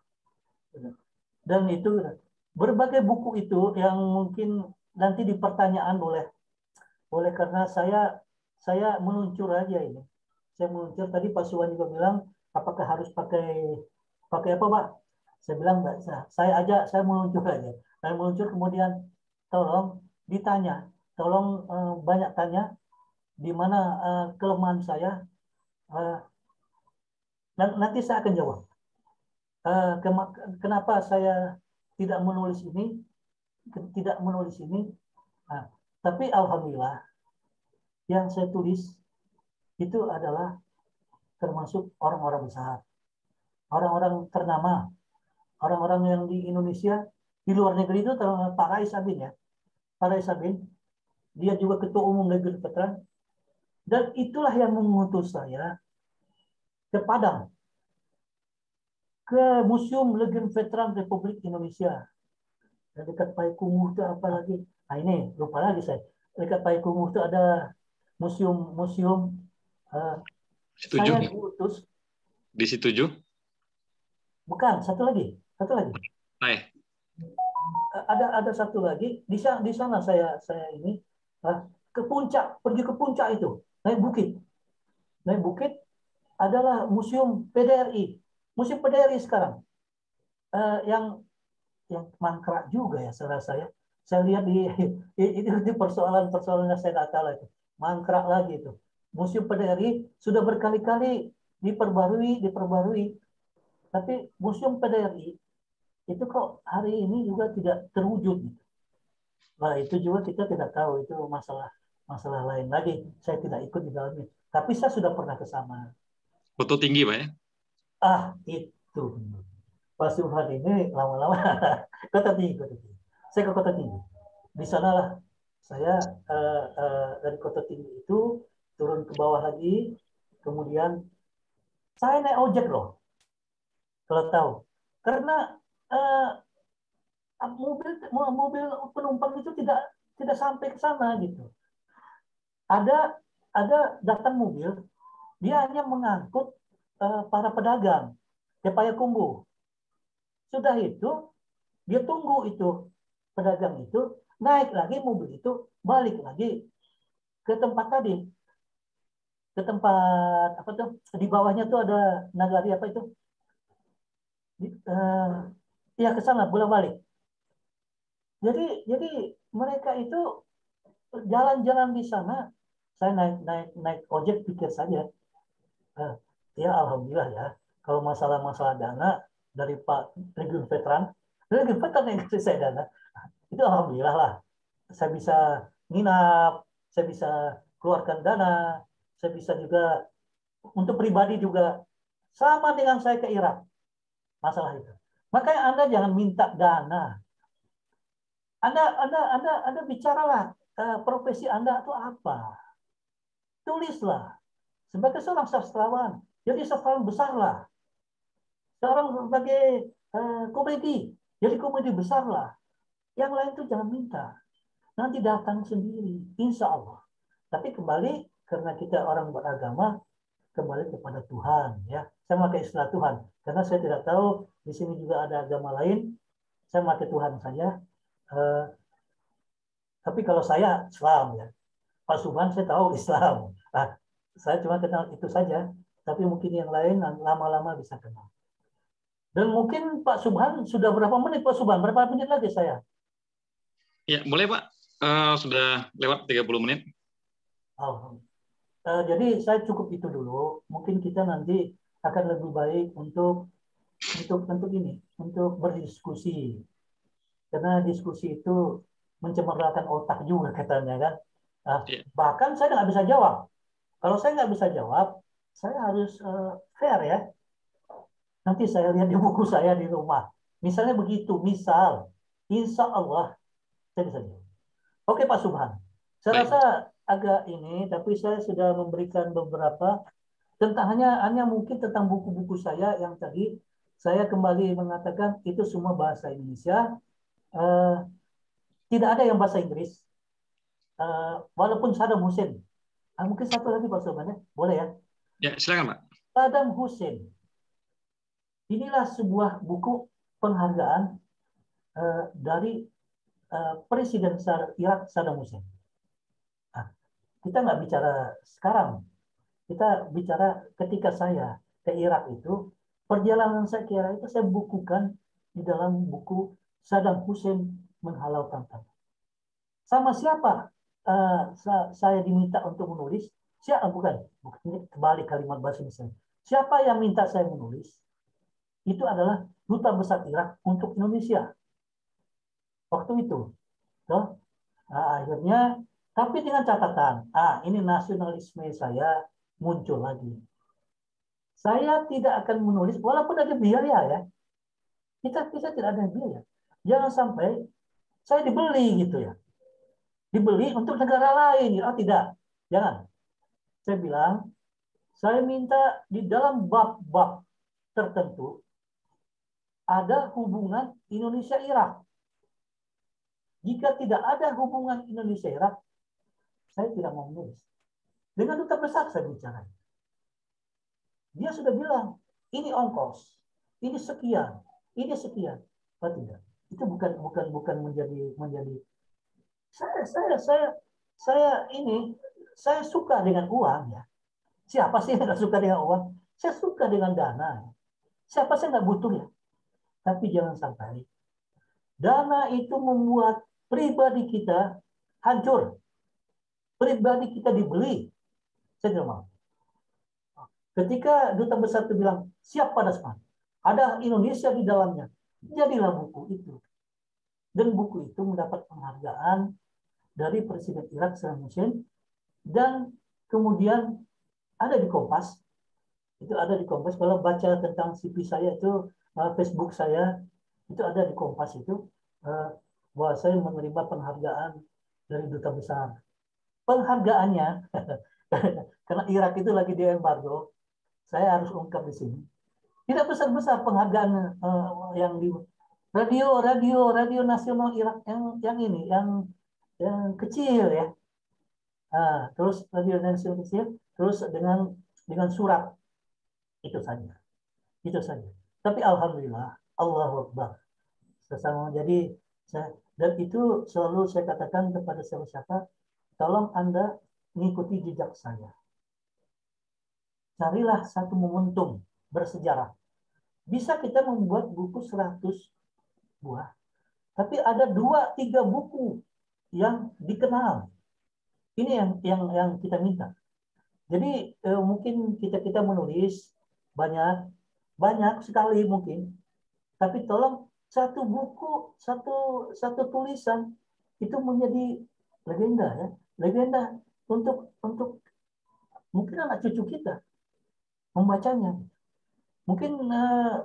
dan itu berbagai buku itu yang mungkin nanti dipertanyaan boleh boleh karena saya saya meluncur aja ini saya meluncur tadi Pak Suwan juga bilang apakah harus pakai pakai apa Pak saya bilang enggak saya, saya aja saya meluncur aja. Saya meluncur kemudian tolong ditanya, tolong uh, banyak tanya di mana uh, kelemahan saya. Uh, nanti saya akan jawab. Kenapa saya tidak menulis ini, tidak menulis ini. Nah, tapi alhamdulillah yang saya tulis itu adalah termasuk orang-orang besar, orang-orang ternama, orang-orang yang di Indonesia, di luar negeri itu Pak Rais Abin ya, Pak Rais Abin, dia juga ketua umum negeri veteran, dan itulah yang mengutus saya ke Padang, ke Museum Legend Veteran Republik Indonesia. Dan dekat Payakumbuh itu apa lagi? Nah ini lupa lagi saya. Dekat Payakumbuh itu ada museum-museum. Uh, saya diutus. Di situ juga? Bukan, satu lagi, satu lagi. Nah, ada ada satu lagi di sana di sana saya saya ini uh, ke puncak pergi ke puncak itu naik bukit naik bukit adalah museum PDRI musim pederi sekarang uh, yang yang mangkrak juga ya saudara saya. Saya lihat di itu di persoalan-persoalan yang saya tahu itu mangkrak lagi itu. Museum pederi sudah berkali-kali diperbarui, diperbarui. Tapi museum pederi itu kok hari ini juga tidak terwujud. Nah itu juga kita tidak tahu itu masalah masalah lain lagi. Saya tidak ikut di dalamnya. Tapi saya sudah pernah ke sana. Foto tinggi, Pak ya? Ah, itu. Pak Subhan ini lama-lama kota tinggi, kota tinggi. Saya ke kota tinggi. Di sanalah saya uh, uh, dari kota tinggi itu turun ke bawah lagi, kemudian saya naik ojek loh. Kalau tahu. Karena uh, mobil mobil penumpang itu tidak tidak sampai ke sana gitu. Ada ada datang mobil, dia hanya mengangkut uh, para pedagang. Ke Payakumbuh. Sudah itu dia tunggu itu pedagang itu naik lagi mobil itu balik lagi ke tempat tadi. Ke tempat apa tuh di bawahnya tuh ada nagari apa itu? Uh, ya ke sana bolak balik jadi jadi mereka itu jalan-jalan di sana. Saya naik naik naik ojek pikir saja. Uh, ya alhamdulillah ya kalau masalah-masalah dana dari Pak Legiun Veteran, Legiun Veteran yang kasih saya dana, itu alhamdulillah lah. Saya bisa nginap, saya bisa keluarkan dana, saya bisa juga untuk pribadi juga sama dengan saya ke Irak. Masalah itu. Makanya Anda jangan minta dana. Anda Anda Anda Anda bicaralah uh, profesi Anda itu apa. Tulislah sebagai seorang sastrawan jadi sastrawan besar lah. Seorang sebagai uh, komedi, jadi komedi besar lah. Yang lain tuh jangan minta. Nanti datang sendiri, insya Allah. Tapi kembali karena kita orang beragama, kembali kepada Tuhan. ya. Saya pakai istilah Tuhan karena saya tidak tahu di sini juga ada agama lain. Saya pakai Tuhan saja. Uh, tapi kalau saya Islam ya, Pak Subhan saya tahu Islam. Nah, saya cuma kenal itu saja tapi mungkin yang lain lama-lama bisa kenal. Dan mungkin Pak Subhan sudah berapa menit Pak Subhan? Berapa menit lagi saya? Ya, boleh Pak. Uh, sudah lewat 30 menit. Oh. Uh, jadi saya cukup itu dulu. Mungkin kita nanti akan lebih baik untuk untuk untuk ini, untuk berdiskusi. Karena diskusi itu mencemarkan otak juga katanya kan. Nah, yeah. Bahkan saya nggak bisa jawab. Kalau saya nggak bisa jawab, saya harus uh, fair ya. Nanti saya lihat di buku saya di rumah. Misalnya begitu, misal, insya Allah saya bisa jawab. Oke Pak Subhan, saya Baik. rasa agak ini, tapi saya sudah memberikan beberapa tentang hanya hanya mungkin tentang buku-buku saya yang tadi saya kembali mengatakan itu semua bahasa Indonesia. Uh, tidak ada yang bahasa Inggris. Uh, walaupun Saddam Hussein. Uh, mungkin satu lagi Pak Subhan ya, boleh ya? Ya, silakan, Pak. Saddam Hussein. Inilah sebuah buku penghargaan uh, dari uh, Presiden Irak Saddam Hussein. Nah, kita nggak bicara sekarang. Kita bicara ketika saya ke Irak itu, perjalanan saya ke Irak itu saya bukukan di dalam buku Saddam Hussein menghalau tantangan. Sama siapa uh, saya diminta untuk menulis? Siapa bukan? Bukan kembali kalimat bahasa Indonesia. siapa yang minta saya menulis? Itu adalah duta besar Irak untuk Indonesia. Waktu itu. Tuh. Nah, akhirnya, tapi dengan catatan, ah ini nasionalisme saya muncul lagi. Saya tidak akan menulis, walaupun ada biaya ya. Kita, kita tidak ada biaya. Jangan sampai saya dibeli gitu ya. Dibeli untuk negara lain. Oh tidak, jangan. Saya bilang, saya minta di dalam bab-bab tertentu ada hubungan Indonesia-Irak. Jika tidak ada hubungan Indonesia-Irak, saya tidak mau menulis. Dengan duta besar saya bicara. Dia sudah bilang, ini ongkos, ini sekian, ini sekian. Oh, tidak. Itu bukan bukan bukan menjadi menjadi saya saya saya saya ini saya suka dengan uang ya. Siapa sih yang nggak suka dengan uang? Saya suka dengan dana. Siapa sih nggak butuh ya? Tapi jangan sampai dana itu membuat pribadi kita hancur. Pribadi kita dibeli. Saya tidak mau. Ketika duta besar itu bilang, siap pada seman. Ada Indonesia di dalamnya. Jadilah buku itu. Dan buku itu mendapat penghargaan dari Presiden Irak Saddam Hussein. Dan kemudian ada di Kompas. Itu ada di Kompas. Kalau baca tentang CV saya itu, eh, Facebook saya, itu ada di Kompas itu. Eh, bahwa saya menerima penghargaan dari duta besar. Penghargaannya, karena Irak itu lagi di embargo, saya harus ungkap di sini. Tidak besar-besar penghargaan uh, yang di radio, radio, radio nasional Irak yang yang ini, yang yang kecil ya. Nah, terus radio nasional kecil, terus dengan dengan surat itu saja, itu saja. Tapi alhamdulillah, Allah Akbar. Sesama jadi saya dan itu selalu saya katakan kepada siapa-siapa, tolong Anda mengikuti jejak saya. Carilah satu momentum bersejarah. Bisa kita membuat buku 100 buah. Tapi ada dua tiga buku yang dikenal. Ini yang yang yang kita minta. Jadi eh, mungkin kita kita menulis banyak banyak sekali mungkin, tapi tolong satu buku, satu satu tulisan itu menjadi legenda ya, legenda untuk untuk mungkin anak cucu kita membacanya. Mungkin uh,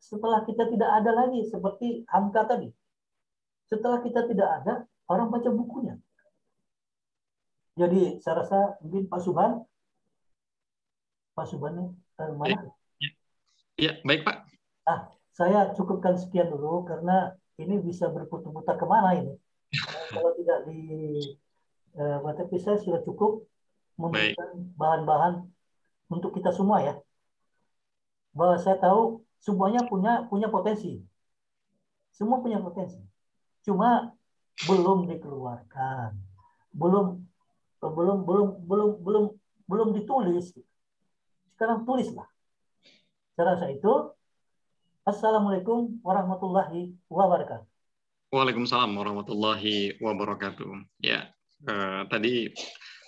setelah kita tidak ada lagi seperti Hamka tadi. Setelah kita tidak ada, orang baca bukunya. Jadi saya rasa mungkin Pak Subhan, Pak Subhan uh, mana? Ya, ya. ya, baik Pak. Ah, saya cukupkan sekian dulu karena ini bisa berputar-putar ke mana ini. Kalau tidak di eh, tapi saya sudah cukup memberikan bahan-bahan untuk kita semua ya. Bahwa saya tahu semuanya punya punya potensi. Semua punya potensi. Cuma belum dikeluarkan. Belum belum belum belum belum belum ditulis. Sekarang tulislah. Saya rasa itu Assalamualaikum warahmatullahi wabarakatuh. Waalaikumsalam warahmatullahi wabarakatuh. Ya, eh, tadi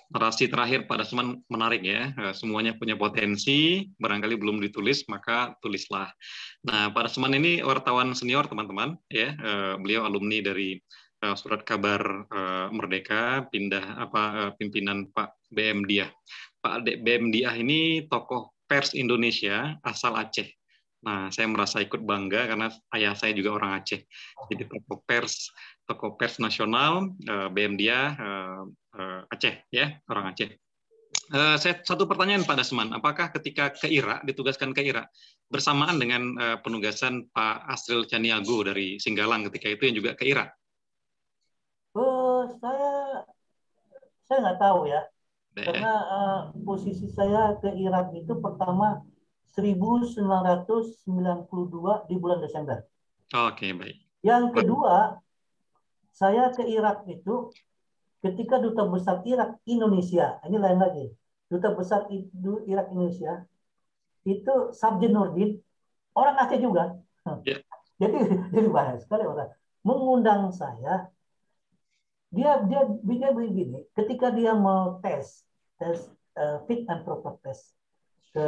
narasi terakhir pada Seman menarik ya. Eh, semuanya punya potensi, barangkali belum ditulis maka tulislah. Nah, pada Seman ini wartawan senior teman-teman ya. Eh, beliau alumni dari eh, surat kabar eh, Merdeka, pindah apa eh, pimpinan Pak BM Diah. Pak BM Diah ini tokoh pers Indonesia asal Aceh Nah, saya merasa ikut bangga karena ayah saya juga orang Aceh. Jadi toko pers, toko pers nasional eh, BM dia eh, eh, Aceh ya, orang Aceh. Saya satu pertanyaan pada Seman, apakah ketika ke Irak ditugaskan ke Irak bersamaan dengan penugasan Pak Asril Caniago dari Singgalang ketika itu yang juga ke Irak? Saya saya nggak tahu ya, karena uh, posisi saya ke Irak itu pertama 1992 di bulan Desember. Oke, okay, baik. Yang kedua, saya ke Irak itu ketika duta besar Irak Indonesia, ini lain lagi. Duta besar Irak Indonesia itu Sabjen Nurdin, orang Aceh juga. Yeah. Jadi jadi bahas sekali orang mengundang saya. Dia dia dia begini, ketika dia mau tes tes uh, fit and proper test ke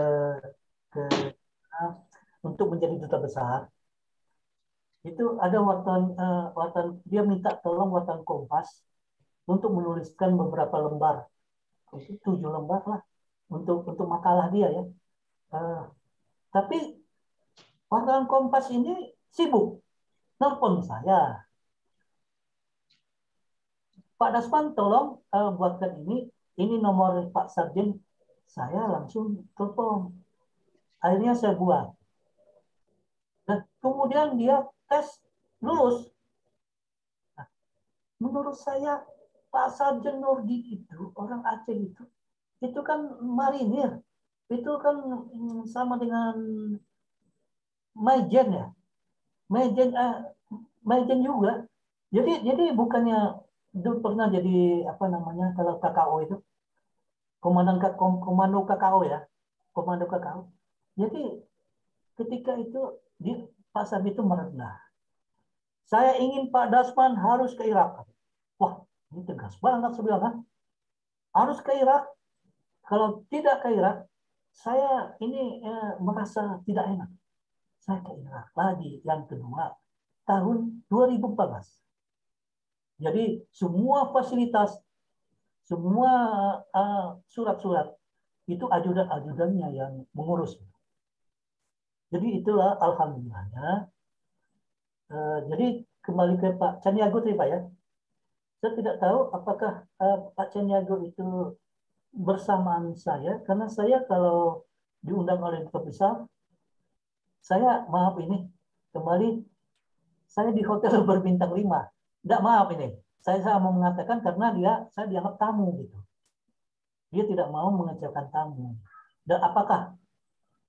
ke uh, untuk menjadi duta besar itu ada wartawan uh, wartawan dia minta tolong wartawan Kompas untuk menuliskan beberapa lembar. Itu tujuh lembar lah untuk untuk makalah dia ya. Uh, tapi wartawan Kompas ini sibuk. Nelpon saya Pak Dasman tolong uh, buatkan ini. Ini nomor Pak Sarjen. Saya langsung telepon. Akhirnya saya buat. Dan kemudian dia tes lulus. Nah, menurut saya Pak Sarjen Nurdi itu orang Aceh itu itu kan marinir, itu kan mm, sama dengan Majen ya, Majen eh, Majen juga. Jadi jadi bukannya itu pernah jadi apa namanya kalau KKO itu komandan komando KKO ya, komando KKO. Jadi ketika itu dia Pak Sabi itu merendah. Saya ingin Pak Dasman harus ke Irak. Wah, ini tegas banget sebelah kan. Harus ke Irak. Kalau tidak ke Irak, saya ini eh, merasa tidak enak. Saya ke Irak lagi yang kedua tahun 2014. Jadi semua fasilitas, semua eh, surat-surat uh, itu ajudan-ajudannya yang mengurus. Jadi itulah alhamdulillahnya. Uh, jadi kembali ke Pak Caniago tadi Pak ya. Saya tidak tahu apakah uh, Pak Caniago itu bersamaan saya karena saya kalau diundang oleh Duta Besar saya maaf ini kembali saya di hotel berbintang lima. Tidak maaf ini. Saya, saya mau mengatakan karena dia saya dianggap tamu gitu. Dia tidak mau mengecewakan tamu. Dan apakah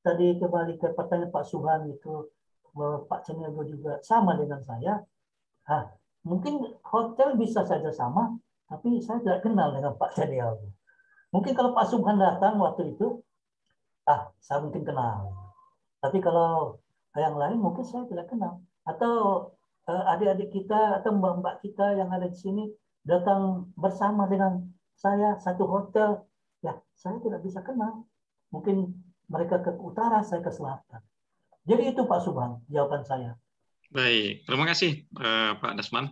tadi kembali ke pertanyaan Pak Suhan itu Pak Ceniago juga sama dengan saya. Ah, mungkin hotel bisa saja sama, tapi saya tidak kenal dengan Pak Ceniago. Mungkin kalau Pak Subhan datang waktu itu, ah, saya mungkin kenal. Tapi kalau yang lain mungkin saya tidak kenal. Atau adik-adik kita atau mbak-mbak kita yang ada di sini datang bersama dengan saya satu hotel, ya saya tidak bisa kenal. Mungkin mereka ke utara, saya ke selatan. Jadi itu Pak Subhan, jawaban saya. Baik, terima kasih uh, Pak Dasman.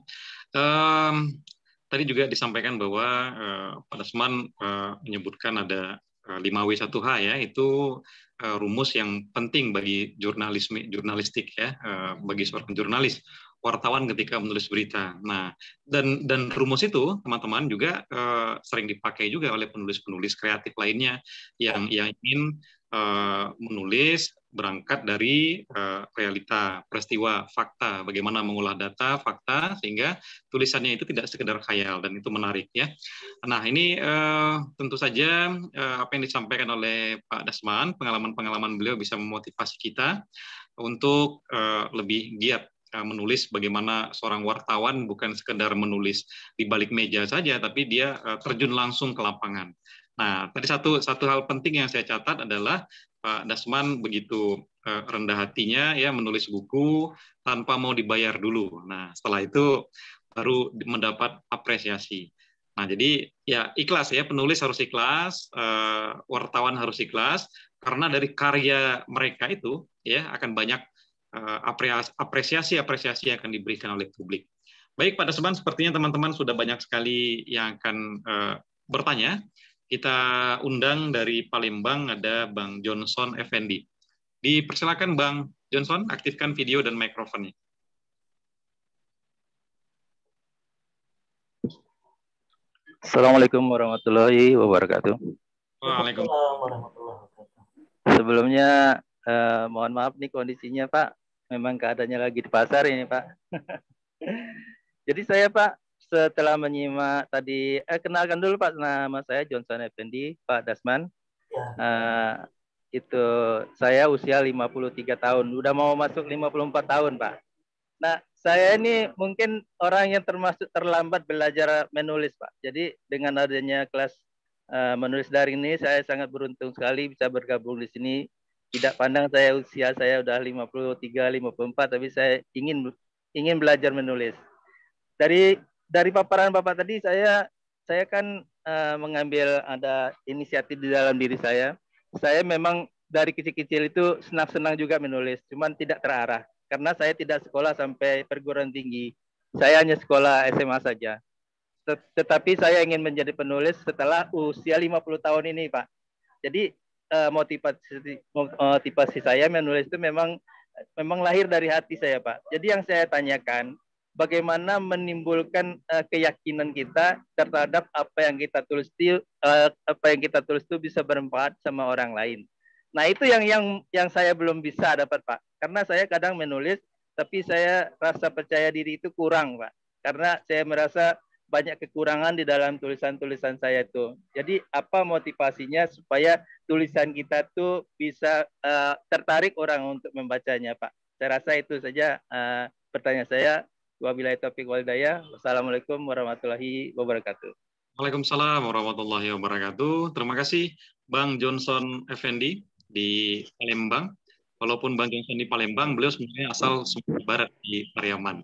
Um, tadi juga disampaikan bahwa uh, Pak Dasman uh, menyebutkan ada uh, 5W1H ya, itu rumus yang penting bagi jurnalisme jurnalistik ya, bagi seorang jurnalis wartawan ketika menulis berita. Nah, dan dan rumus itu teman-teman juga uh, sering dipakai juga oleh penulis-penulis kreatif lainnya yang yang ingin Eh, menulis berangkat dari uh, realita, peristiwa, fakta, bagaimana mengolah data, fakta, sehingga tulisannya itu tidak sekedar khayal dan itu menarik ya. Nah ini uh, tentu saja uh, apa yang disampaikan oleh Pak Dasman, pengalaman-pengalaman beliau bisa memotivasi kita untuk uh, lebih giat menulis bagaimana seorang wartawan bukan sekedar menulis di balik meja saja, tapi dia terjun langsung ke lapangan. Nah, tadi satu satu hal penting yang saya catat adalah Pak Dasman begitu uh, rendah hatinya ya menulis buku tanpa mau dibayar dulu. Nah, setelah itu baru mendapat apresiasi. Nah, jadi ya ikhlas ya, penulis harus ikhlas, uh, wartawan harus ikhlas karena dari karya mereka itu ya akan banyak apresiasi-apresiasi yang akan diberikan oleh publik. Baik, Pak Dasman, sepertinya teman-teman sudah banyak sekali yang akan uh, bertanya kita undang dari Palembang ada Bang Johnson Effendi. Dipersilakan Bang Johnson, aktifkan video dan mikrofonnya. Assalamualaikum warahmatullahi wabarakatuh. Waalaikumsalam warahmatullahi wabarakatuh. Sebelumnya eh, mohon maaf nih kondisinya Pak, memang keadaannya lagi di pasar ini Pak. Jadi saya Pak setelah menyimak tadi, eh, kenalkan dulu Pak, nama saya Johnson Effendi, Pak Dasman. Ya. Uh, itu saya usia 53 tahun, udah mau masuk 54 tahun Pak. Nah, saya ini mungkin orang yang termasuk terlambat belajar menulis Pak. Jadi dengan adanya kelas uh, menulis daring ini, saya sangat beruntung sekali bisa bergabung di sini. Tidak pandang saya usia saya udah 53, 54, tapi saya ingin ingin belajar menulis. Dari dari paparan Bapak tadi saya saya kan uh, mengambil ada inisiatif di dalam diri saya. Saya memang dari kecil-kecil itu senang-senang juga menulis, cuman tidak terarah. Karena saya tidak sekolah sampai perguruan tinggi. Saya hanya sekolah SMA saja. Tetapi saya ingin menjadi penulis setelah usia 50 tahun ini, Pak. Jadi uh, motivasi motivasi saya menulis itu memang memang lahir dari hati saya, Pak. Jadi yang saya tanyakan, bagaimana menimbulkan uh, keyakinan kita terhadap apa yang kita tulis itu apa yang kita tulis itu bisa bermanfaat sama orang lain. Nah, itu yang yang yang saya belum bisa dapat, Pak. Karena saya kadang menulis tapi saya rasa percaya diri itu kurang, Pak. Karena saya merasa banyak kekurangan di dalam tulisan-tulisan saya itu. Jadi apa motivasinya supaya tulisan kita tuh bisa uh, tertarik orang untuk membacanya, Pak? Saya rasa itu saja uh, pertanyaan saya. Wabillahi taufiq walhidayah. Wassalamualaikum warahmatullahi wabarakatuh. Waalaikumsalam warahmatullahi wabarakatuh. Terima kasih Bang Johnson Effendi di Palembang. Walaupun Bang Johnson di Palembang, beliau sebenarnya asal Sumatera Barat di Pariaman.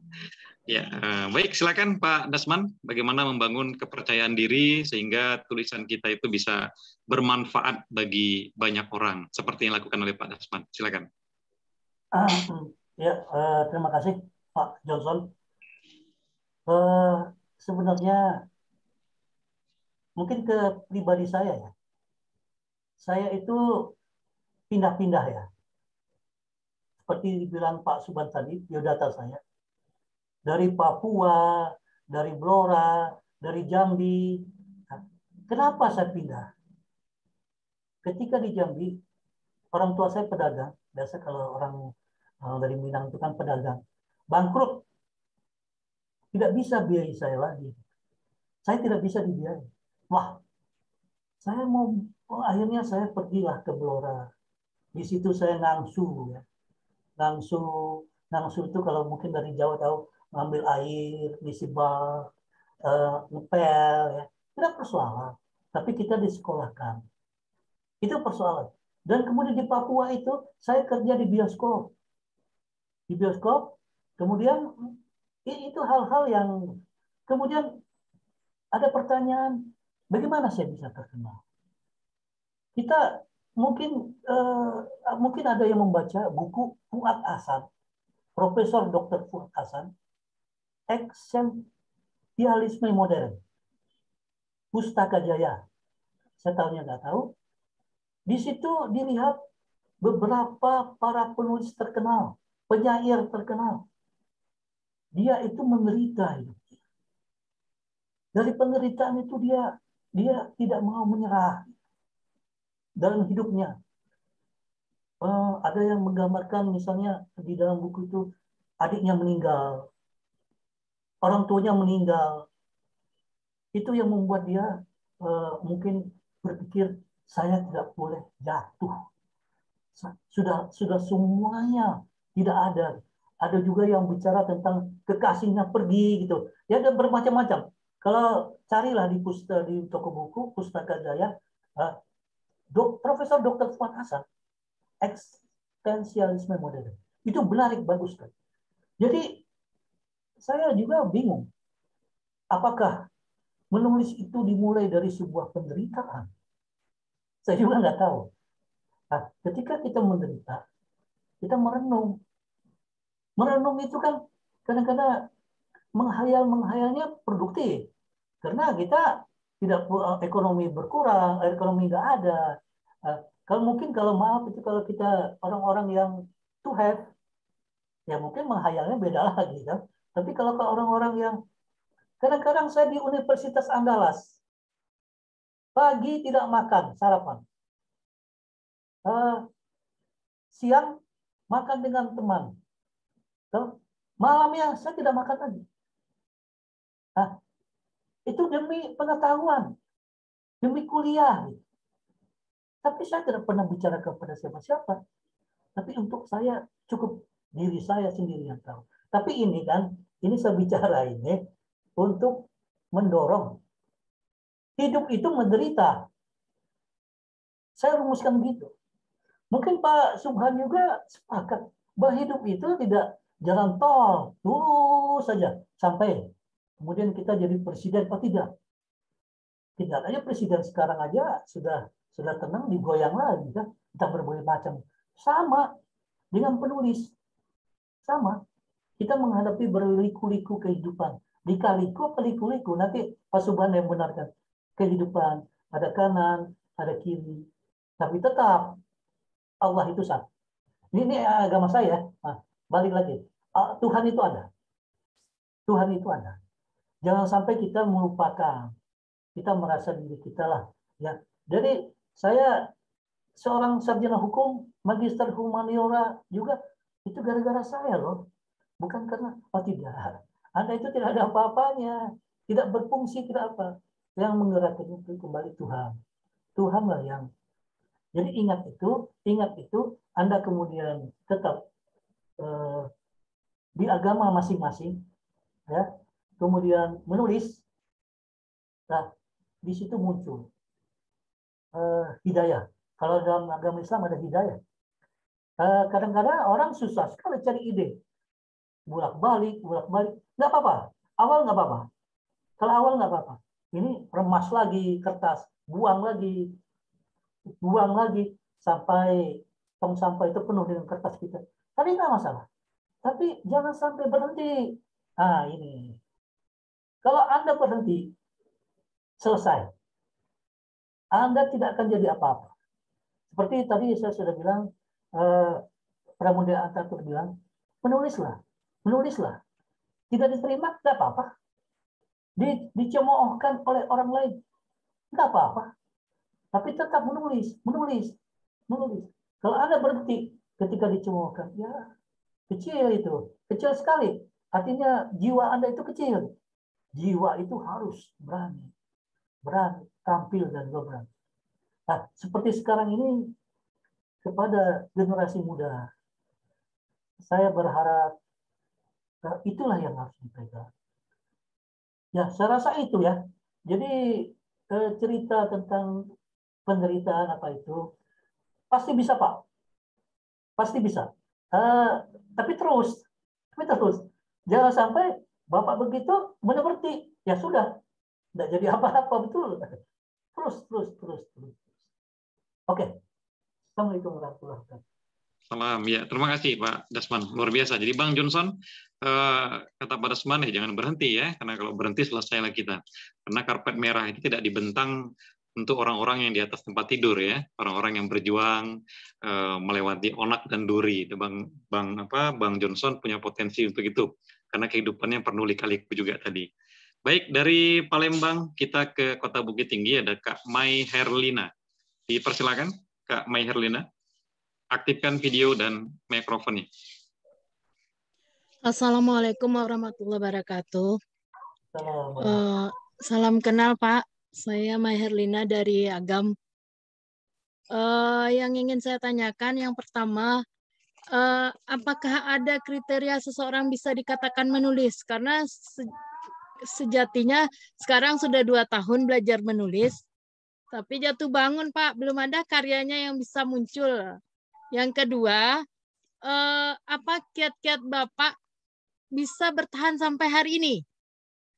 Ya, eh, baik silakan Pak Dasman, bagaimana membangun kepercayaan diri sehingga tulisan kita itu bisa bermanfaat bagi banyak orang seperti yang dilakukan oleh Pak Dasman. Silakan. Uh, ya, uh, terima kasih Pak Johnson. Uh, sebenarnya mungkin ke pribadi saya ya, saya itu pindah-pindah ya. Seperti dibilang Pak Suban tadi, biodata saya dari Papua, dari Blora, dari Jambi. Kenapa saya pindah? Ketika di Jambi, orang tua saya pedagang. Biasa kalau orang eh, dari Minang itu kan pedagang. Bangkrut. Tidak bisa biayai saya lagi. Saya tidak bisa dibiayai. Wah, saya mau oh, akhirnya saya pergilah ke Blora. Di situ saya nangsu ya. Nangsu, nangsu itu kalau mungkin dari Jawa tahu ngambil air, ngisi bak, uh, ngepel, ya. Tidak persoalan. Tapi kita disekolahkan. Itu persoalan. Dan kemudian di Papua itu, saya kerja di bioskop. Di bioskop, kemudian itu hal-hal yang kemudian ada pertanyaan, bagaimana saya bisa terkenal? Kita mungkin uh, mungkin ada yang membaca buku Fuad Hasan, Profesor Dr. Fuad Hasan, eksistensialisme modern. Pustaka Jaya. Saya tahunya nggak tahu. Di situ dilihat beberapa para penulis terkenal, penyair terkenal. Dia itu menderita. Dari penderitaan itu dia dia tidak mau menyerah dalam hidupnya. Uh, ada yang menggambarkan misalnya di dalam buku itu adiknya meninggal, orang tuanya meninggal. Itu yang membuat dia uh, mungkin berpikir saya tidak boleh jatuh. Sudah sudah semuanya tidak ada. Ada juga yang bicara tentang kekasihnya pergi gitu. Ya ada bermacam-macam. Kalau carilah di pusta di toko buku Pustaka Jaya, uh, Dok, Profesor Dr. Fuad Hasan, eksistensialisme modern. Itu menarik, bagus kan. Jadi saya juga bingung. Apakah menulis itu dimulai dari sebuah penderitaan? Saya juga nggak tahu. Nah, ketika kita menderita, kita merenung. Merenung itu kan kadang-kadang menghayal-menghayalnya produktif. Karena kita tidak ekonomi berkurang, ekonomi nggak ada. Nah, kalau mungkin kalau maaf itu kalau kita orang-orang yang to have, ya mungkin menghayalnya beda lagi kan. Tapi kalau ke orang-orang yang kadang-kadang saya di Universitas Andalas, pagi tidak makan sarapan, uh, siang makan dengan teman, malamnya saya tidak makan lagi. Nah, itu demi pengetahuan, demi kuliah. Tapi saya tidak pernah bicara kepada siapa-siapa. Tapi untuk saya cukup diri saya sendiri yang tahu. Tapi ini kan, ini saya bicara ini untuk mendorong. Hidup itu menderita. Saya rumuskan begitu. Mungkin Pak Subhan juga sepakat bahwa hidup itu tidak jalan tol, lurus saja sampai kemudian kita jadi presiden atau tidak. Tidak aja presiden sekarang aja sudah sudah tenang digoyang lagi kan. kita berbagai macam. Sama dengan penulis. Sama. Kita menghadapi berliku-liku kehidupan. Dikaliku apa liku-liku? Nanti Pak Subhan yang benarkan. Kehidupan. Ada kanan, ada kiri. Tapi tetap Allah itu satu. Ini, ini agama saya. Nah, balik lagi. Ah, Tuhan itu ada. Tuhan itu ada. Jangan sampai kita melupakan. Kita merasa diri kita lah. Ya. Jadi saya seorang sarjana hukum, magister humaniora juga itu gara-gara saya loh. Bukan karena oh tidak. Anda itu tidak ada apa-apanya, tidak berfungsi, tidak apa. Yang menggerakkan itu kembali Tuhan. Tuhanlah yang. Jadi ingat itu, ingat itu, Anda kemudian tetap eh, di agama masing-masing, ya, kemudian menulis, nah di situ muncul uh, hidayah. Kalau dalam agama Islam ada hidayah. kadang kadang-kadang orang susah sekali cari ide, bolak balik, bolak balik, nggak apa-apa. Awal nggak apa-apa. Kalau awal nggak apa-apa. Ini remas lagi kertas, buang lagi, buang lagi sampai tong sampah itu penuh dengan kertas kita. Tapi nggak masalah. Tapi jangan sampai berhenti. Ah ini. Kalau Anda berhenti, selesai. Anda tidak akan jadi apa-apa. Seperti tadi saya sudah bilang, eh, Pramudia Antatur bilang, menulislah, menulislah. Tidak diterima, tidak apa-apa di, dicemoohkan oleh orang lain. Enggak apa-apa. Tapi tetap menulis, menulis, menulis. Kalau Anda berhenti ketika dicemoohkan, ya kecil itu, kecil sekali. Artinya jiwa Anda itu kecil. Jiwa itu harus berani, berani, tampil dan berani. Nah, seperti sekarang ini kepada generasi muda, saya berharap itulah yang harus dipegang Ya, saya rasa itu ya. Jadi eh, cerita tentang penderitaan apa itu pasti bisa Pak, pasti bisa. Eh, tapi terus, tapi terus. Jangan sampai Bapak begitu menemerti, ya sudah, tidak jadi apa-apa betul. Terus, terus, terus, terus. Oke. Assalamualaikum warahmatullahi wabarakatuh. Salam ya, terima kasih Pak Dasman, luar biasa. Jadi Bang Johnson eh, kata Pak Dasman ya jangan berhenti ya, karena kalau berhenti selesailah kita. Karena karpet merah itu tidak dibentang untuk orang-orang yang di atas tempat tidur ya, orang-orang yang berjuang eh, melewati onak dan duri. Bang Bang apa Bang Johnson punya potensi untuk itu, karena kehidupannya penuh lika-liku juga tadi. Baik dari Palembang kita ke Kota Bukit Tinggi ada Kak Mai Herlina. Dipersilakan Kak Mai Herlina aktifkan video dan mikrofonnya. Assalamualaikum warahmatullahi wabarakatuh. Uh, salam kenal Pak, saya Maherlina dari Agam. Uh, yang ingin saya tanyakan yang pertama, uh, apakah ada kriteria seseorang bisa dikatakan menulis? Karena se sejatinya sekarang sudah dua tahun belajar menulis, tapi jatuh bangun Pak, belum ada karyanya yang bisa muncul. Yang kedua, eh, apa kiat-kiat Bapak bisa bertahan sampai hari ini?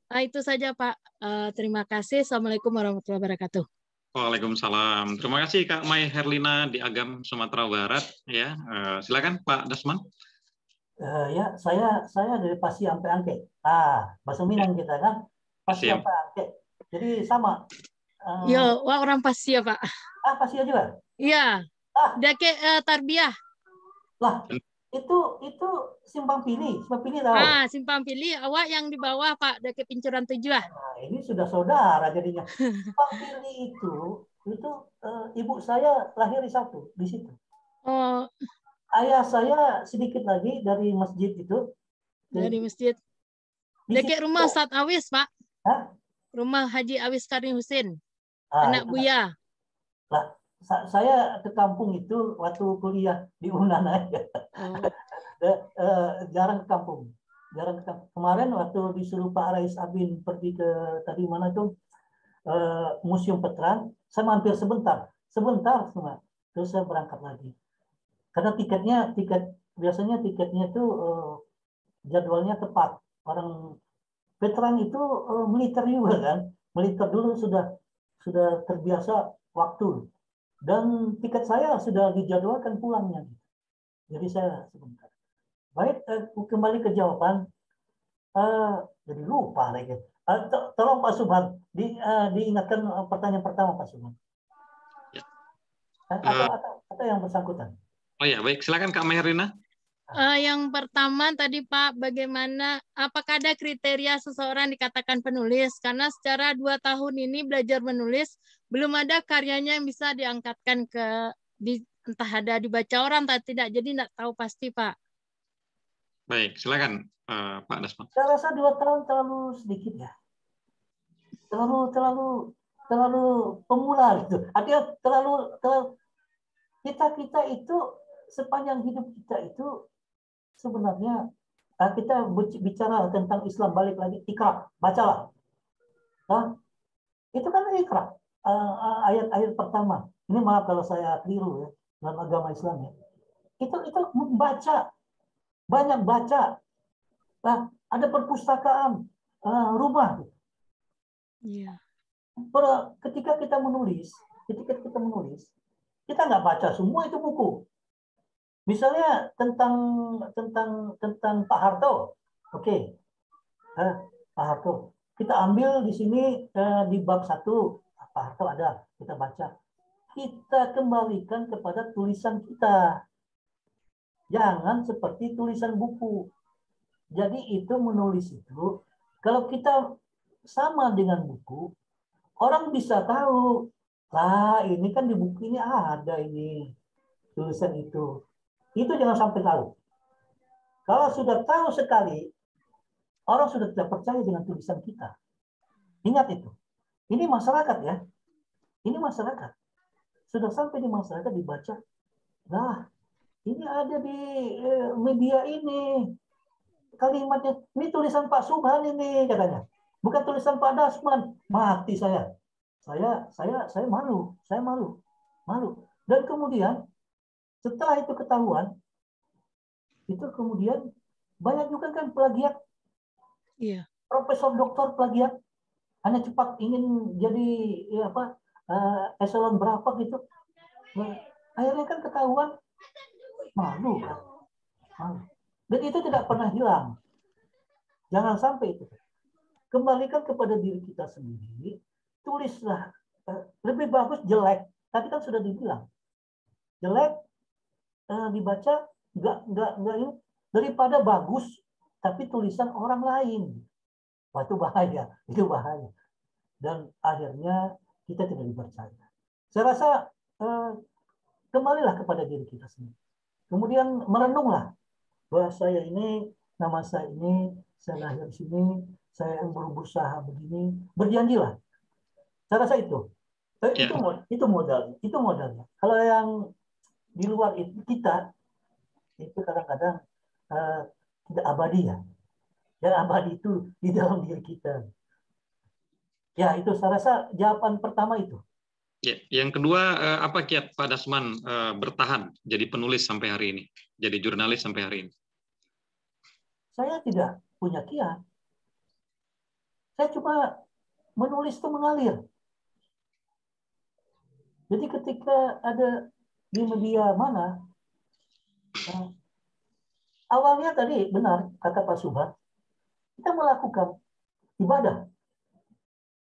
Nah, itu saja Pak. Eh, terima kasih. Assalamualaikum warahmatullahi wabarakatuh. Waalaikumsalam. Terima kasih Kak Mai Herlina di Agam Sumatera Barat. Ya, eh, silakan Pak Dasman. Uh, ya, saya saya dari Pasi sampai Angke. Ah, bahasa Minang kita kan. Pasi sampai Angke. Jadi sama. Uh, Yo, wah orang Pasi ya Pak. Ah, Pasi juga. Iya. Ah, Dake uh, Tarbiyah. Lah, itu itu simpang pilih, simpang pilih tahu. Ah, simpang pilih awak yang di bawah Pak Dake Pincuran Tujuh. Nah, ini sudah saudara jadinya. Simpang pilih itu itu uh, ibu saya lahir di satu di situ. Oh. Ayah saya sedikit lagi dari masjid itu. Dari masjid. Dekat rumah Ustaz Awis, Pak. Hah? Rumah Haji Awis Karim Husin. Ah, anak Buya. Lah, saya ke kampung itu waktu kuliah di Unan aja. Hmm. jarang ke kampung. Jarang ke kampung. Kemarin waktu disuruh Pak Rais Abin pergi ke tadi mana itu eh, Museum Petran, saya mampir sebentar, sebentar cuma, terus saya berangkat lagi. Karena tiketnya, tiket biasanya tiketnya itu eh, jadwalnya tepat. Orang veteran itu militer juga kan, militer dulu sudah sudah terbiasa waktu Dan tiket saya sudah dijadwalkan pulangnya. Jadi saya sebentar. Baik, eh, kembali ke jawaban. Uh, jadi lupa lagi. Uh, tolong Pak Subhan di, uh, diingatkan pertanyaan pertama Pak Subhan. Ya. Atau, uh, atau, atau yang bersangkutan. Oh ya, baik. Silakan Kak Meherina. Uh, yang pertama tadi Pak, bagaimana apakah ada kriteria seseorang dikatakan penulis? Karena secara dua tahun ini belajar menulis belum ada karyanya yang bisa diangkatkan ke di, entah ada dibaca orang atau tidak. Jadi tidak tahu pasti Pak. Baik, silakan uh, Pak Dasman. Saya rasa dua tahun terlalu sedikit ya. Terlalu terlalu terlalu pemula itu. Artinya terlalu, terlalu kita kita itu sepanjang hidup kita itu sebenarnya ah, kita bicara tentang Islam balik lagi ikra bacalah. Nah, itu kan ikra ah, ah, ayat-ayat pertama. Ini maaf kalau saya keliru ya dalam agama Islam ya. Itu itu membaca. Banyak baca. Nah, ada perpustakaan rumah. Yeah. ketika kita menulis ketika kita menulis kita nggak baca semua itu buku Misalnya tentang tentang tentang Pak Harto, oke, okay. eh, Pak Harto, kita ambil di sini eh, di bab satu. Pak Harto ada, kita baca, kita kembalikan kepada tulisan kita, jangan seperti tulisan buku. Jadi itu menulis itu, kalau kita sama dengan buku, orang bisa tahu, lah ini kan di buku ini ada ini tulisan itu itu jangan sampai tahu. Kalau sudah tahu sekali, orang sudah tidak percaya dengan tulisan kita. Ingat itu. Ini masyarakat ya. Ini masyarakat. Sudah sampai di masyarakat dibaca. Nah, ini ada di eh, media ini. Kalimatnya, ini tulisan Pak Subhan ini katanya. Bukan tulisan Pak Dasman. Mati saya. Saya saya saya malu, saya malu. Malu. Dan kemudian setelah itu ketahuan, itu kemudian banyak juga kan plagiat. Iya. Profesor doktor plagiat hanya cepat ingin jadi ya apa uh, eselon berapa gitu. Nah, akhirnya kan ketahuan malu kan. Malu. Dan itu tidak pernah hilang. Jangan sampai itu. Kembalikan kepada diri kita sendiri. Tulislah. Eh, lebih bagus jelek. Tadi kan sudah dibilang. Jelek uh, dibaca nggak nggak nggak daripada bagus tapi tulisan orang lain. Wah, itu bahaya, itu bahaya. Dan akhirnya kita tidak dipercaya. Saya rasa eh, kembalilah kepada diri kita sendiri. Kemudian merenunglah bahwa saya ini, nama saya ini, saya lahir di sini, saya berusaha begini, berjanjilah. Saya rasa itu. Eh, ya. Itu, itu modal, itu modalnya. Kalau yang di luar itu kita itu kadang-kadang uh, tidak abadi ya. Yang abadi itu di dalam diri kita. Ya, itu saya rasa jawaban pertama itu. Ya, yang kedua uh, apa kiat Pak Dasman uh, bertahan jadi penulis sampai hari ini, jadi jurnalis sampai hari ini? Saya tidak punya kiat. Saya cuma menulis itu mengalir. Jadi ketika ada di media mana? Nah, awalnya tadi benar kata Pak Subhan kita melakukan ibadah.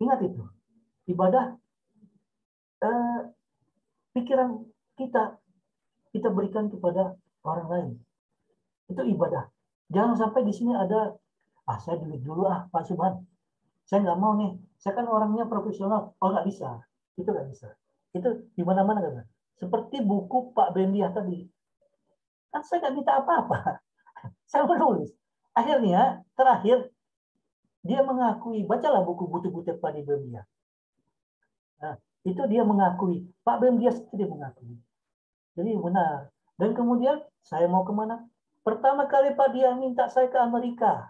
Ingat itu. Ibadah eh, pikiran kita kita berikan kepada orang lain. Itu ibadah. Jangan sampai di sini ada ah saya duit dulu ah Pak Subhan. Saya nggak mau nih. Saya kan orangnya profesional. Oh nggak bisa. Itu nggak bisa. Itu di mana mana kan seperti buku Pak Bendia tadi. Kan saya nggak minta apa-apa. Saya menulis. Akhirnya, terakhir, dia mengakui, bacalah buku buku-buku Pak Bendia. Nah, itu dia mengakui. Pak Bendia itu dia mengakui. Jadi benar. Dan kemudian, saya mau ke mana? Pertama kali Pak dia minta saya ke Amerika.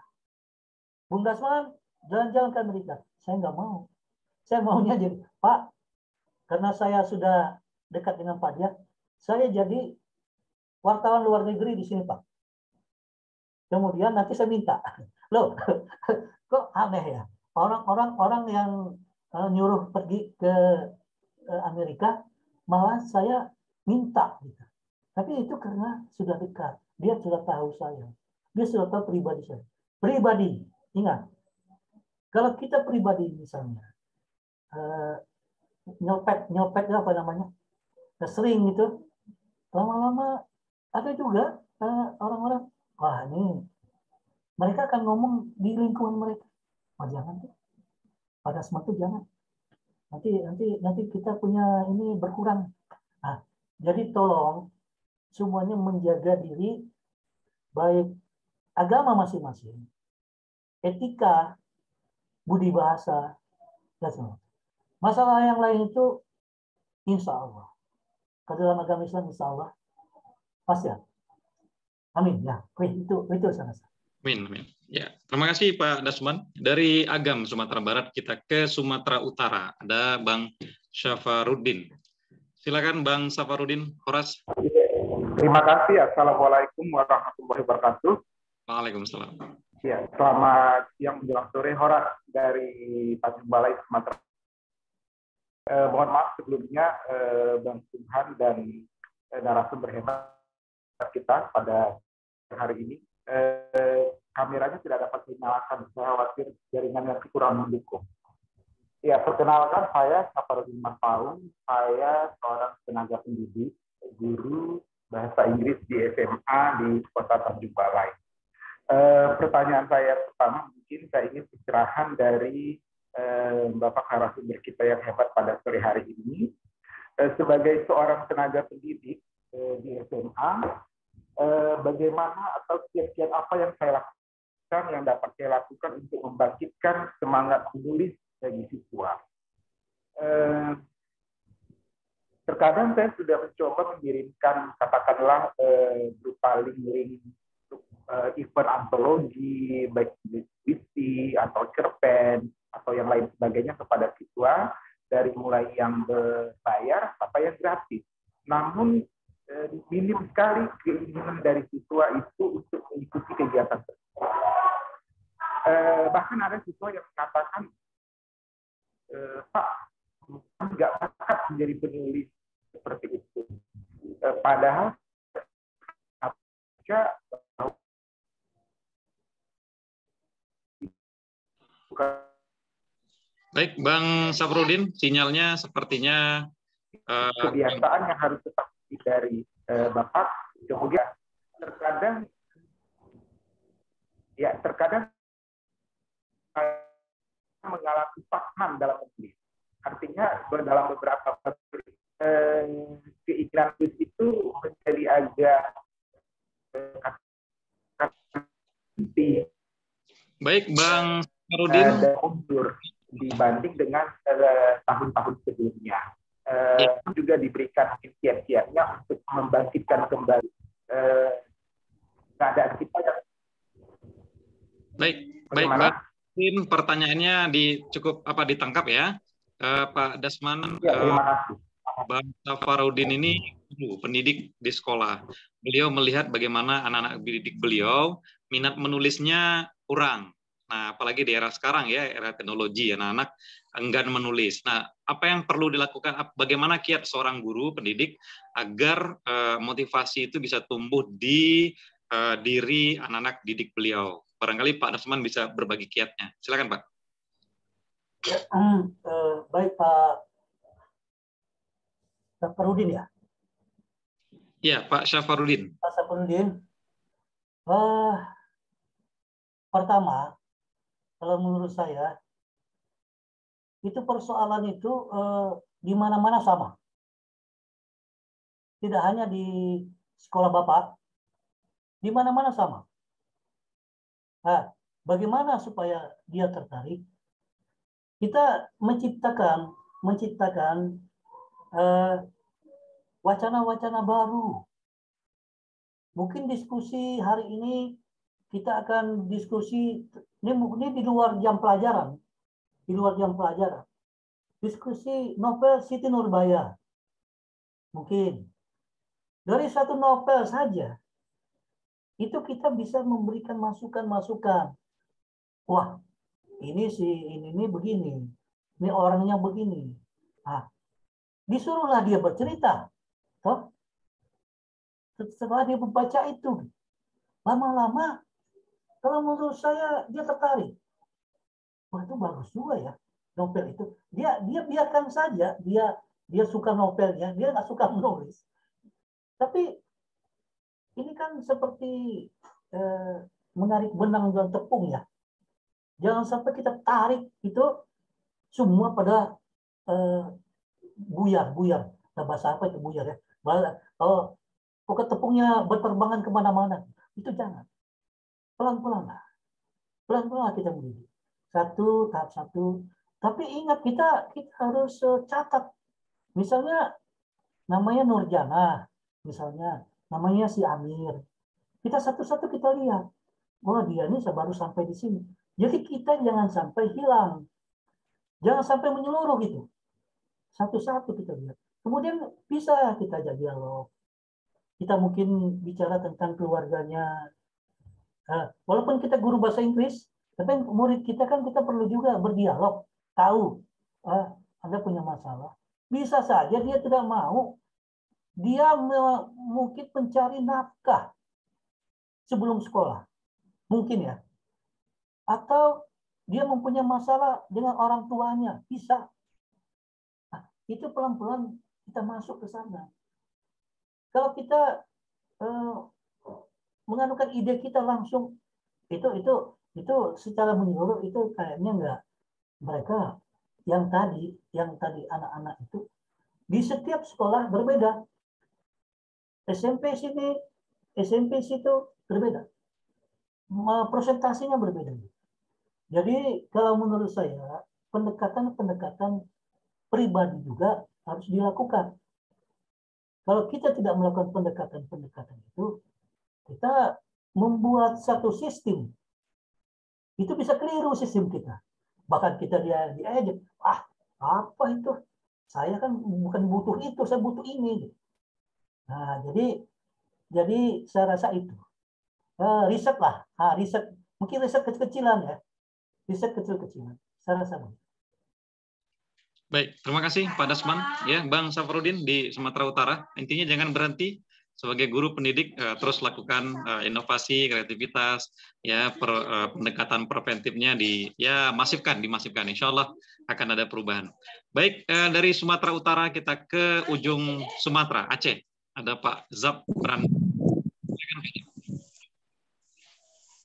Bung Dasman, jalan-jalan ke Amerika. Saya nggak mau. Saya maunya jadi, Pak, karena saya sudah dekat dengan Pak Dia, saya jadi wartawan luar negeri di sini Pak. Kemudian nanti saya minta, loh, kok aneh ya? Orang-orang orang yang uh, nyuruh pergi ke uh, Amerika, malah saya minta gitu. Tapi itu karena sudah dekat. Dia sudah tahu saya. Dia sudah tahu pribadi saya. Pribadi, ingat. Kalau kita pribadi misalnya, uh, nyopet, nyopet apa namanya? Sering gitu. Lama-lama ada juga eh, orang-orang, uh, wah ini mereka akan ngomong di lingkungan mereka. Oh jangan tuh. Pada semua jangan nanti nanti nanti kita punya ini berkurang. Nah, jadi tolong semuanya menjaga diri baik agama masing-masing, etika, budi bahasa, dan semua. Masalah yang lain itu insya Allah. Ke dalam agama Islam insya Allah pasti ya. Amin ya. Itu itu sana. Amin, amin. Ya, terima kasih Pak Dasman. Dari Agam Sumatera Barat kita ke Sumatera Utara. Ada Bang Syafarudin. Silakan Bang Syafarudin, Horas. Terima kasih. Assalamualaikum warahmatullahi wabarakatuh. Waalaikumsalam. Ya, selamat siang menjelang sore Horas dari Tanjung Balai Sumatera. Eh, mohon maaf sebelumnya eh, Bang Subhan dan eh, narasumber hebat kita pada hari ini. Eh, kameranya tidak dapat dinyalakan. Saya khawatir jaringan yang kurang mendukung. Ya, perkenalkan saya Saparudin Paung. Saya seorang tenaga pendidik, guru bahasa Inggris di SMA di Kota Tanjung Balai. E, pertanyaan saya pertama mungkin saya ingin pencerahan dari Bapak narasumber kita yang hebat pada sore hari ini. E, sebagai seorang tenaga pendidik e, di SMA, bagaimana atau kiat-kiat apa yang saya lakukan yang dapat saya lakukan untuk membangkitkan semangat menulis bagi siswa. Eh, terkadang saya sudah mencoba mengirimkan katakanlah eh, berupa link-link eh, event antologi, baik puisi atau cerpen atau yang lain sebagainya kepada siswa dari mulai yang berbayar sampai yang gratis. Namun minim sekali keinginan dari siswa itu untuk mengikuti kegiatan tersebut eh, bahkan ada siswa yang mengatakan eh, Pak nggak bakat menjadi penulis seperti itu padahal Bang Saprudin, sinyalnya sepertinya uh, kebiasaan yang harus tetap dari uh, Bapak. Kemudian terkadang ya terkadang mengalami stagnan dalam menulis. Artinya dalam beberapa eh, keinginan itu menjadi agak eh, Baik, Bang. Eh, dibanding dengan eh, tahun-tahun eh, sebelumnya. Eh, ya. juga diberikan kiat-kiatnya untuk membangkitkan kembali eh, keadaan kita yang Baik, baik, Bang. Mungkin pertanyaannya di cukup apa ditangkap ya, uh, Pak Dasman. Ya, terima kasih. Uh, Bang Safarudin ini pendidik di sekolah. Beliau melihat bagaimana anak-anak didik beliau minat menulisnya kurang. Apalagi di era sekarang ya, era teknologi, anak-anak enggan menulis. Nah, apa yang perlu dilakukan? Bagaimana kiat seorang guru pendidik agar uh, motivasi itu bisa tumbuh di uh, diri anak-anak didik beliau? barangkali Pak Nasman bisa berbagi kiatnya. Silakan Pak. Ya, uh, baik Pak Syafarudin ya. Ya Pak Syafarudin. Pak Syafarudin. Uh, pertama, kalau menurut saya itu persoalan itu uh, di mana-mana sama. Tidak hanya di sekolah Bapak, di mana-mana sama. Nah, bagaimana supaya dia tertarik? Kita menciptakan menciptakan wacana eh, wacana-wacana baru. Mungkin diskusi hari ini kita akan diskusi ini, ini di luar jam pelajaran, di luar jam pelajaran. Diskusi novel Siti Nurbaya. Mungkin dari satu novel saja itu kita bisa memberikan masukan-masukan. Wah, ini si ini, ini begini, ini orangnya begini. Nah, disuruhlah dia bercerita. Toh? Setelah dia membaca itu, lama-lama kalau menurut saya dia tertarik. Wah itu bagus juga ya novel itu. Dia dia biarkan saja dia dia suka novelnya, dia nggak suka menulis. Tapi ini kan seperti eh, menarik benang dan tepung ya. Jangan sampai kita tarik itu semua pada eh, buyar, buyar. Nah, bahasa apa itu buyar ya? Oh, pokok tepungnya berterbangan ke mana-mana. Itu jangan. Pelan-pelan lah. Pelan-pelan kita mendidik. Satu, tahap satu. Tapi ingat kita kita harus eh, catat. Misalnya namanya Nurjana, misalnya namanya si Amir. Kita satu-satu kita lihat. Wah dia ini baru sampai di sini. Jadi kita jangan sampai hilang. Jangan sampai menyeluruh gitu. Satu-satu kita lihat. Kemudian bisa kita jadi dialog. Kita mungkin bicara tentang keluarganya. Nah, walaupun kita guru bahasa Inggris, tapi murid kita kan kita perlu juga berdialog. Tahu, ah, Anda punya masalah. Bisa saja dia tidak mau. Dia mungkin mencari nafkah sebelum sekolah. Mungkin ya. Atau dia mempunyai masalah dengan orang tuanya. Bisa. Nah, itu pelan-pelan kita masuk ke sana. Kalau kita eh, menganukan ide kita langsung, itu itu itu secara menyeluruh itu kayaknya enggak mereka yang tadi yang tadi anak-anak itu di setiap sekolah berbeda. SMP sini, SMP situ berbeda. Presentasinya berbeda. Jadi kalau menurut saya pendekatan-pendekatan pribadi juga harus dilakukan. Kalau kita tidak melakukan pendekatan-pendekatan itu, kita membuat satu sistem. Itu bisa keliru sistem kita. Bahkan kita dia diajak, ah apa itu? Saya kan bukan butuh itu, saya butuh ini. Nah, jadi jadi saya rasa itu. Uh, riset lah, ah, riset. Mungkin riset kecil-kecilan ya riset kecil-kecilan. Saya rasa Baik, terima kasih Pak Dasman. Ya, Bang Safarudin di Sumatera Utara. Intinya jangan berhenti sebagai guru pendidik uh, terus lakukan uh, inovasi, kreativitas, ya per, uh, pendekatan preventifnya di ya masifkan, dimasifkan. Insya Allah akan ada perubahan. Baik, uh, dari Sumatera Utara kita ke ujung Sumatera, Aceh. Ada Pak Zab Brand.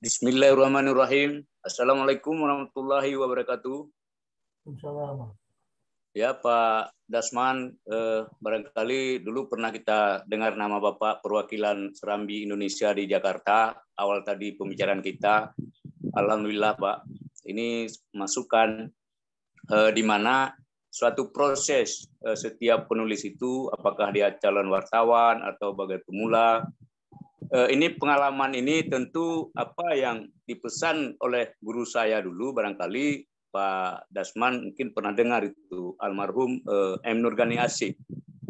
Bismillahirrahmanirrahim. Assalamualaikum warahmatullahi wabarakatuh. Assalamualaikum. Ya Pak Dasman, eh, barangkali dulu pernah kita dengar nama Bapak perwakilan Serambi Indonesia di Jakarta, awal tadi pembicaraan kita. Alhamdulillah Pak, ini masukan eh, di mana suatu proses eh, setiap penulis itu, apakah dia calon wartawan atau bagai pemula, Eh, ini pengalaman ini tentu apa yang dipesan oleh guru saya dulu barangkali Pak Dasman mungkin pernah dengar itu almarhum eh, M. Nurgani Asik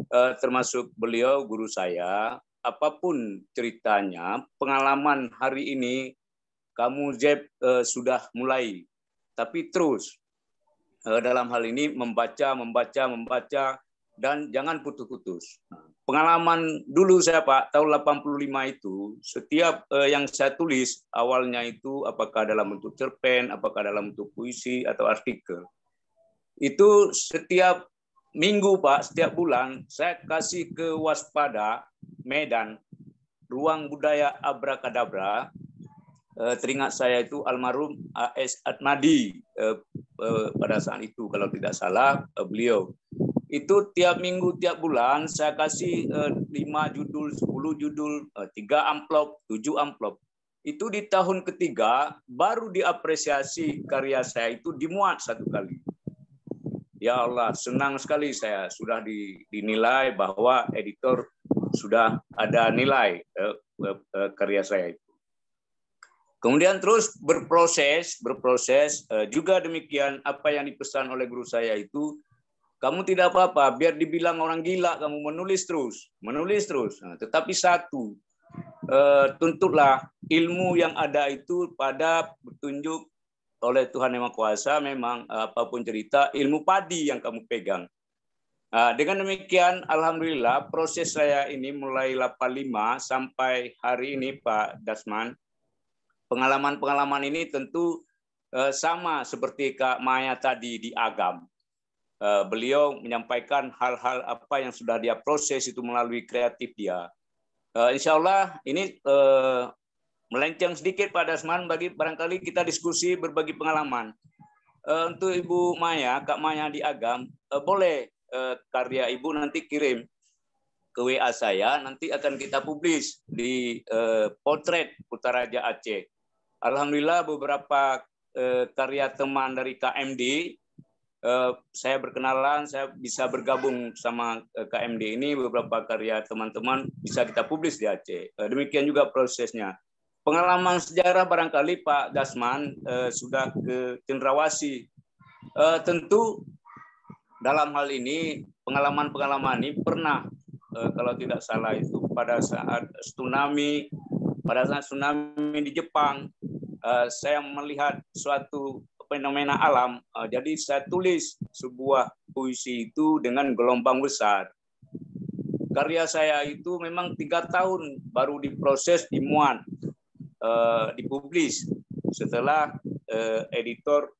eh, termasuk beliau guru saya apa pun ceritanya pengalaman hari ini kamu Jeb sudah mulai. Tapi terus dalam hal ini membaca membaca membaca dan jangan putus-putus. Pengalaman dulu saya Pak, tahun 85 itu, setiap eh, yang saya tulis awalnya itu apakah dalam bentuk cerpen, apakah dalam bentuk puisi atau artikel. Itu setiap minggu Pak, setiap bulan saya kasih ke waspada Medan, ruang budaya abrakadabra, eh, teringat saya itu almarhum AS Atmadi eh, eh, pada saat itu kalau tidak salah eh, beliau itu tiap minggu tiap bulan saya kasih uh, 5 judul 10 judul uh, 3 amplop 7 amplop. Itu di tahun ketiga baru diapresiasi karya saya itu dimuat satu kali. Ya Allah senang sekali saya sudah dinilai bahwa editor sudah ada nilai uh, karya saya itu. Kemudian terus berproses, berproses juga demikian apa yang dipesan oleh guru saya itu kamu tidak apa-apa, biar dibilang orang gila, kamu menulis terus, menulis terus. Nah, tetapi satu, uh, tuntutlah ilmu yang ada itu pada petunjuk oleh Tuhan Yang Maha Kuasa, memang apa pun cerita, ilmu padi yang kamu pegang. Uh, dengan demikian, Alhamdulillah proses saya ini mulai 85 sampai hari ini Pak Dasman, pengalaman-pengalaman ini tentu uh, sama seperti Kak Maya tadi di Agam. Uh, beliau menyampaikan hal-hal apa yang sudah dia proses itu melalui kreatif dia. Uh, insya Allah ini uh, melenceng sedikit Pak Dasman bagi barangkali kita diskusi berbagi pengalaman. Untuk Ibu Maya, Kak Maya di Agam, boleh Eh, karya ibu nanti kirim ke WA saya, nanti akan kita publis di potret Putaraja Aceh. Alhamdulillah beberapa karya teman dari KMD, saya berkenalan, saya bisa bergabung sama uh, KMD ini, beberapa karya teman-teman bisa kita publis di Aceh. Uh, demikian juga prosesnya. Pengalaman sejarah barangkali Pak Dasman sudah ke Cendrawasi. Tentu dalam hal ini pengalaman-pengalaman ini pernah eh, kalau tidak salah itu pada saat tsunami pada saat tsunami di Jepang eh, saya melihat suatu fenomena alam eh, jadi saya tulis sebuah puisi itu dengan gelombang besar karya saya itu memang tiga tahun baru diproses dimuat dipublis setelah editor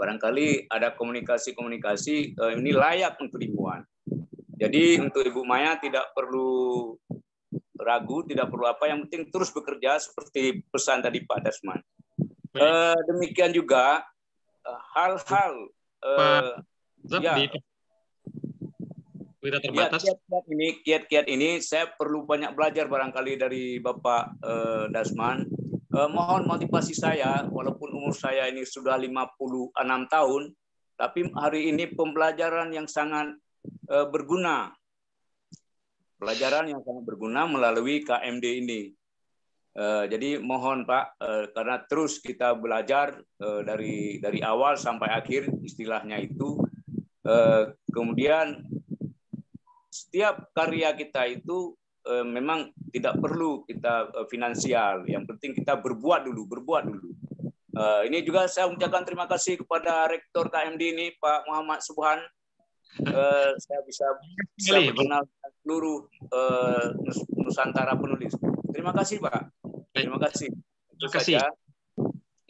barangkali ada komunikasi-komunikasi ini layak untuk dimuat. Jadi untuk Ibu Maya tidak perlu ragu, tidak perlu apa, yang penting terus bekerja seperti pesan tadi Pak Dasman. Uh, demikian juga eh, hal-hal uh, uh, ya, tidak terbatas. Kiat-kiat ini, kiat-kiat ini saya perlu banyak belajar barangkali dari Bapak uh, Dasman Eh, mohon motivasi saya, walaupun umur saya ini sudah 56 tahun, tapi hari ini pembelajaran yang sangat eh, berguna. Pelajaran yang sangat berguna melalui KMD ini. Eh, jadi mohon Pak, karena terus kita belajar dari dari awal sampai akhir istilahnya itu. Kemudian setiap karya kita itu Eh, memang tidak perlu kita eh, finansial. Yang penting kita berbuat dulu, berbuat dulu. Ini juga saya ucapkan terima kasih kepada Rektor KMD ini Pak Muhammad Subhan. Saya bisa bisa mengenal seluruh uh, Nusantara penulis. Terima kasih Pak. Terima kasih. Terima kasih. Saja,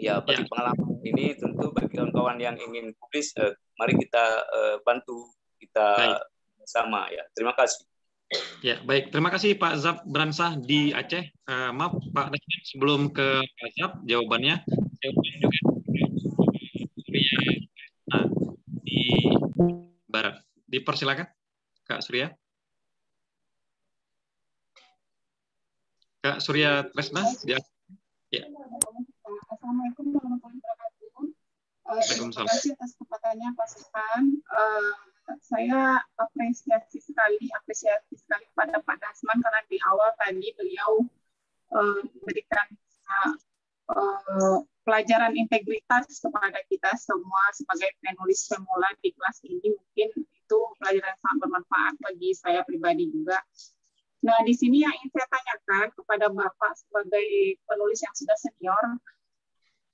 ya bagi ya. pengalaman ini tentu bagi kawan-kawan yang ingin publis, uh, mari kita uh, bantu kita Baik. sama ya. Terima kasih. Ya, baik. Terima kasih Pak Zab Bransah di Aceh. Uh, maaf Pak Nasir, sebelum ke Pak Zab jawabannya, saya juga nah, di Barat. Dipersilakan, Kak Surya. Kak Surya Tresna Aceh. Ya. Assalamualaikum warahmatullahi wabarakatuh. Terima kasih atas kesempatannya Pak Sultan. Uh, saya apresiasi sekali, apresiasi sekali pada Pak Dasman karena di awal tadi beliau uh, memberikan uh, pelajaran integritas kepada kita semua sebagai penulis pemula di kelas ini mungkin itu pelajaran sangat bermanfaat bagi saya pribadi juga. Nah, di sini yang ingin saya tanyakan kepada Bapak sebagai penulis yang sudah senior,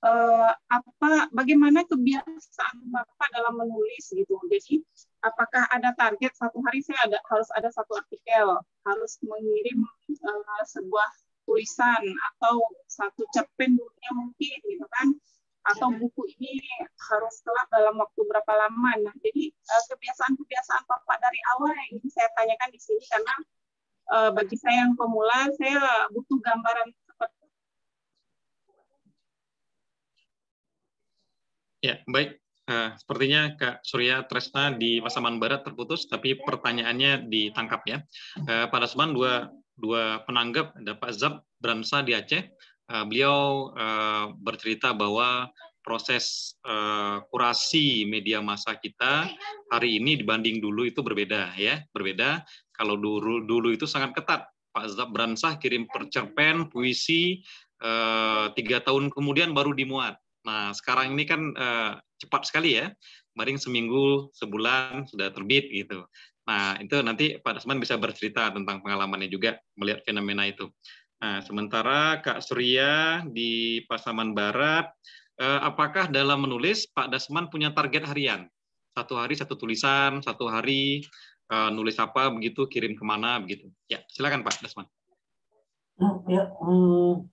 uh, apa bagaimana kebiasaan Bapak dalam menulis gitu. Jadi apakah ada target satu hari saya ada harus ada satu artikel, harus mengirim uh, sebuah tulisan atau satu cerpen mungkin gitu kan atau buku ini harus kelar dalam waktu berapa lama. Nah, jadi uh, kebiasaan-kebiasaan Bapak dari awal yang ingin saya tanyakan di sini karena uh, bagi saya yang pemula saya butuh gambaran Ya, baik. Uh, sepertinya Kak Surya Tresna di Pasaman Barat terputus, tapi pertanyaannya ditangkap ya. Uh, pada seman dua dua penanggap ada Pak Zab Bransa di Aceh. Uh, beliau uh, bercerita bahwa proses uh, kurasi media massa kita hari ini dibanding dulu itu berbeda ya, berbeda. Kalau dulu dulu itu sangat ketat. Pak Zab Bransah kirim percerpen puisi uh, tiga tahun kemudian baru dimuat Nah, sekarang ini kan uh, cepat sekali ya. Kemarin seminggu, sebulan sudah terbit gitu. Nah, itu nanti Pak Dasman bisa bercerita tentang pengalamannya juga melihat fenomena itu. Nah, sementara Kak Surya di Pasaman Barat, uh, apakah dalam menulis Pak Dasman punya target harian? Satu hari satu tulisan, satu hari uh, nulis apa begitu, kirim ke mana begitu. Ya, silakan Pak Dasman. Hmm, ya, hmm,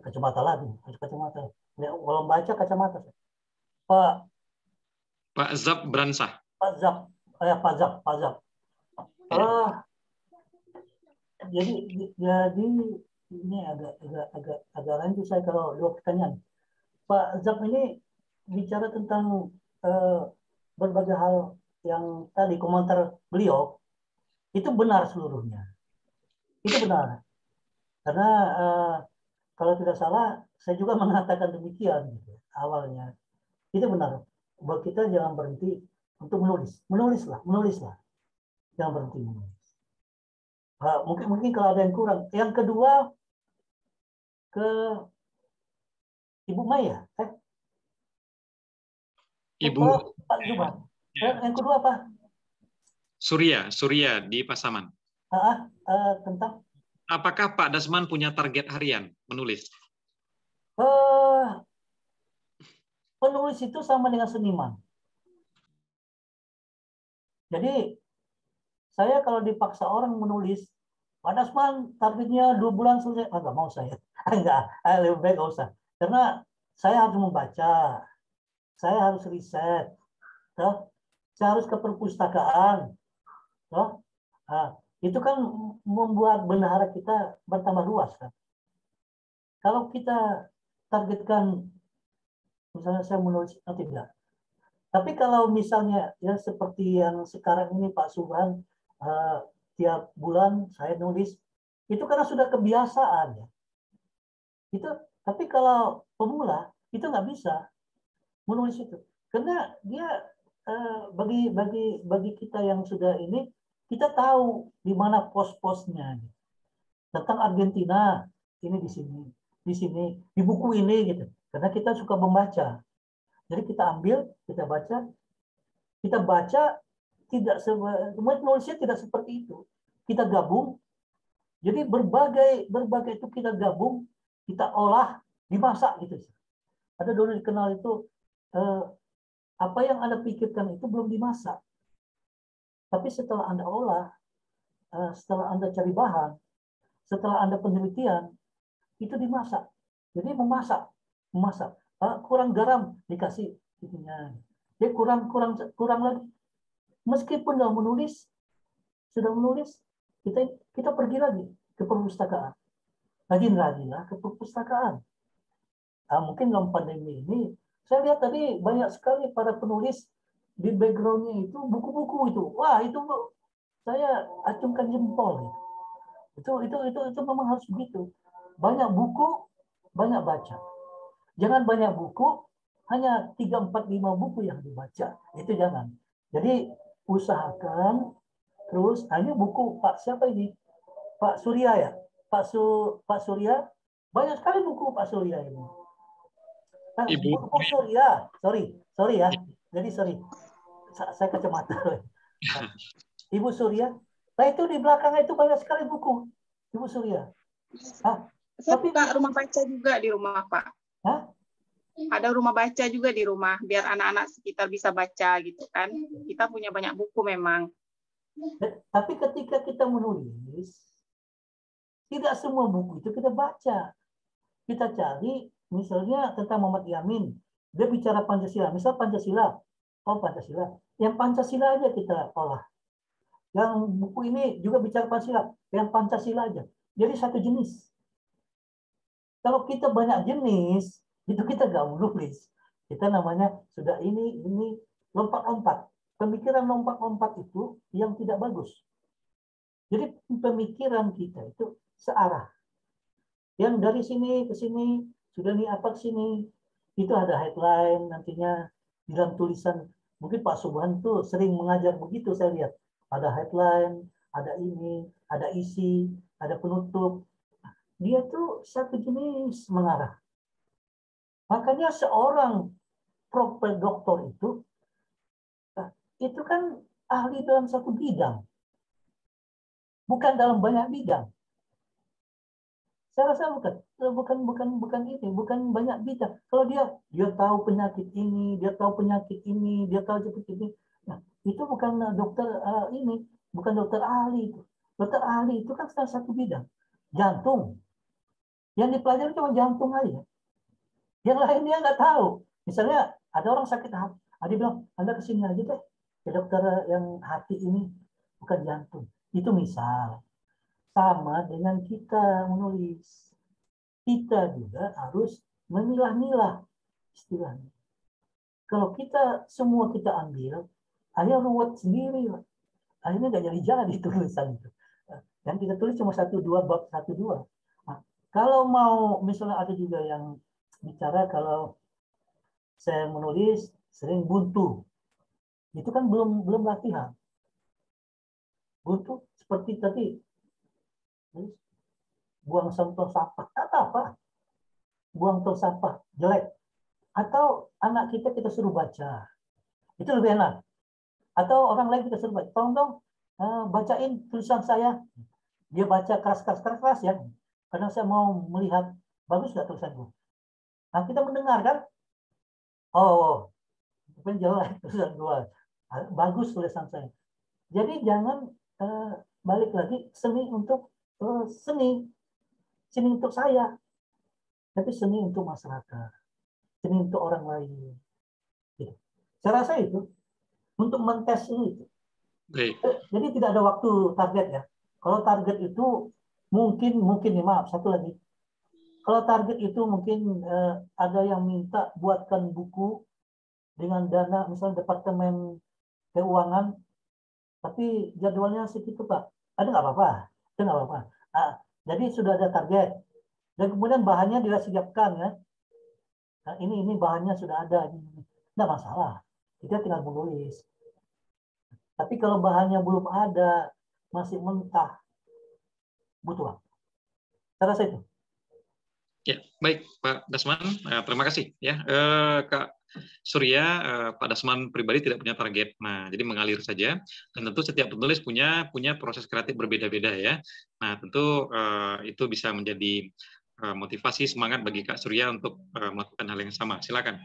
kacamata lagi, kacamata. Ya, kalau baca kacamata. Pak Pak Zab Bransah. Pak Zab, eh, Pak Zab, Pak Zab. Uh, jadi jadi ini agak agak agak agak lanjut saya kalau dua pertanyaan. Pak Zab ini bicara tentang uh, berbagai hal yang tadi komentar beliau itu benar seluruhnya. Itu benar. Karena uh, kalau tidak salah saya juga mengatakan demikian gitu, awalnya. Itu benar. Buat kita jangan berhenti untuk menulis. Menulislah, menulislah. Jangan berhenti menulis. Uh, mungkin mungkin kalau ada yang kurang. Yang kedua ke Ibu Maya. Eh? Ibu Pak Zuban. Eh, yang kedua apa? Surya, Surya di Pasaman. Uh, uh, tentang Apakah Pak Dasman punya target harian menulis? Uh, penulis itu sama dengan seniman. Jadi saya kalau dipaksa orang menulis, Pak Dasman targetnya dua bulan selesai. Ah, mau saya. Enggak, ah, lebih baik nggak usah. Karena saya harus membaca, saya harus riset, toh. Saya harus ke perpustakaan. Nah, itu kan membuat benahara kita bertambah luas kan. Kalau kita targetkan, misalnya saya menulis, oh, tidak. Tapi kalau misalnya ya seperti yang sekarang ini Pak Subhan, uh, tiap bulan saya nulis, itu karena sudah kebiasaan ya itu tapi kalau pemula itu nggak bisa menulis itu karena dia bagi bagi bagi kita yang sudah ini kita tahu di mana pos-posnya. Tentang Argentina ini di sini di sini di buku ini gitu. Karena kita suka membaca. Jadi kita ambil kita baca. Kita baca tidak menulisnya tidak seperti itu. Kita gabung. Jadi berbagai berbagai itu kita gabung kita olah, dimasak gitu. Ada dulu dikenal itu eh, apa yang Anda pikirkan itu belum dimasak. Tapi setelah Anda olah, eh, setelah Anda cari bahan, setelah Anda penelitian, itu dimasak. Jadi memasak, memasak. Eh, kurang garam dikasih itunya. Dia kurang kurang kurang lagi. Meskipun sudah menulis, sudah menulis, kita kita pergi lagi ke perpustakaan rajin-rajinlah ke perpustakaan. Nah, mungkin dalam pandemi ini, saya lihat tadi banyak sekali para penulis di backgroundnya itu buku-buku itu. Wah, itu saya acungkan jempol. Itu itu itu itu memang harus begitu. Banyak buku, banyak baca. Jangan banyak buku, hanya 3 4 5 buku yang dibaca. Itu jangan. Jadi usahakan terus hanya buku Pak siapa ini? Pak Surya ya? Pak Su Pak Surya banyak sekali buku Pak Surya ini. Nah, Ibu buku Surya, sorry, sorry ya. Jadi sorry, saya kacamata. Ibu Surya, nah itu di belakangnya itu banyak sekali buku Ibu Surya. Hah? Saya tapi buka rumah baca juga di rumah Pak. Hah? Ada rumah baca juga di rumah biar anak-anak sekitar bisa baca gitu kan. Kita punya banyak buku memang. Tapi ketika kita menulis, tidak semua buku itu kita baca. Kita cari misalnya tentang Muhammad Yamin. Dia bicara Pancasila. Misal Pancasila. Oh Pancasila. Yang Pancasila aja kita olah. Yang buku ini juga bicara Pancasila. Yang Pancasila aja. Jadi satu jenis. Kalau kita banyak jenis, itu kita gak nulis. Kita namanya sudah ini, ini, lompat-lompat. Pemikiran lompat-lompat itu yang tidak bagus. Jadi pemikiran kita itu searah. Yang dari sini ke sini, sudah nih apa ke sini, itu ada headline nantinya dalam tulisan. Mungkin Pak Subhan tuh sering mengajar begitu saya lihat. Ada headline, ada ini, ada isi, ada penutup. Dia tuh satu jenis mengarah. Makanya seorang proper doktor itu itu kan ahli dalam satu bidang. Bukan dalam banyak bidang. Saya rasa bukan, bukan, bukan, bukan ini, bukan banyak bidang. Kalau dia dia tahu penyakit ini, dia tahu penyakit ini, dia tahu seperti ini, nah, itu bukan dokter uh, ini, bukan dokter ahli itu. Dokter ahli itu kan salah satu bidang, jantung. Yang dipelajari cuma jantung aja. Yang lain dia nggak tahu. Misalnya ada orang sakit hati, dia bilang, Anda ke sini aja deh, ke dokter yang hati ini, bukan jantung. Itu misal sama dengan kita menulis. Kita juga harus memilah-milah istilahnya. Kalau kita semua kita ambil, akhirnya ruwet sendiri. Akhirnya nggak jadi-jadi tulisan itu. Dan kita tulis cuma satu dua bab satu dua. Nah, kalau mau misalnya ada juga yang bicara kalau saya menulis sering buntu, itu kan belum belum latihan. Buntu seperti tadi buang sampah sampah. Atau apa. Buang tong sampah. Jelek. Atau anak kita kita suruh baca. Itu lebih enak. Atau orang lain kita suruh baca. Tolong dong uh, bacain tulisan saya. Dia baca keras keras keras keras ya. Karena saya mau melihat bagus nggak tulisan gue nah kita mendengar kan? Oh mungkin jelek tulisan gue bagus tulisan saya. Jadi jangan uh, balik lagi seni untuk uh, seni. Seni untuk saya. Tapi seni untuk masyarakat. Seni untuk orang lain. Ya. saya rasa itu. Untuk mentes itu. Baik. Eh, jadi tidak ada waktu target ya. Kalau target itu mungkin mungkin nih maaf satu lagi. Kalau target itu mungkin eh, ada yang minta buatkan buku dengan dana misalnya departemen keuangan. Tapi jadwalnya segitu pak. Ada nggak apa-apa itu nggak apa-apa. Nah, jadi sudah ada target. Dan kemudian bahannya siapkan ya. Nah, ini ini bahannya sudah ada nggak masalah. Kita tinggal menulis. Tapi kalau bahannya belum ada masih mentah butuh waktu. Saya rasa itu. Ya, baik Pak Dasman, eh, terima kasih ya. Eh, Kak Surya, eh, Pak Dasman pribadi tidak punya target. Nah, jadi mengalir saja. Dan tentu setiap penulis punya punya proses kreatif berbeda-beda ya. Nah, tentu itu bisa menjadi motivasi semangat bagi Kak Surya untuk melakukan hal yang sama. Silakan.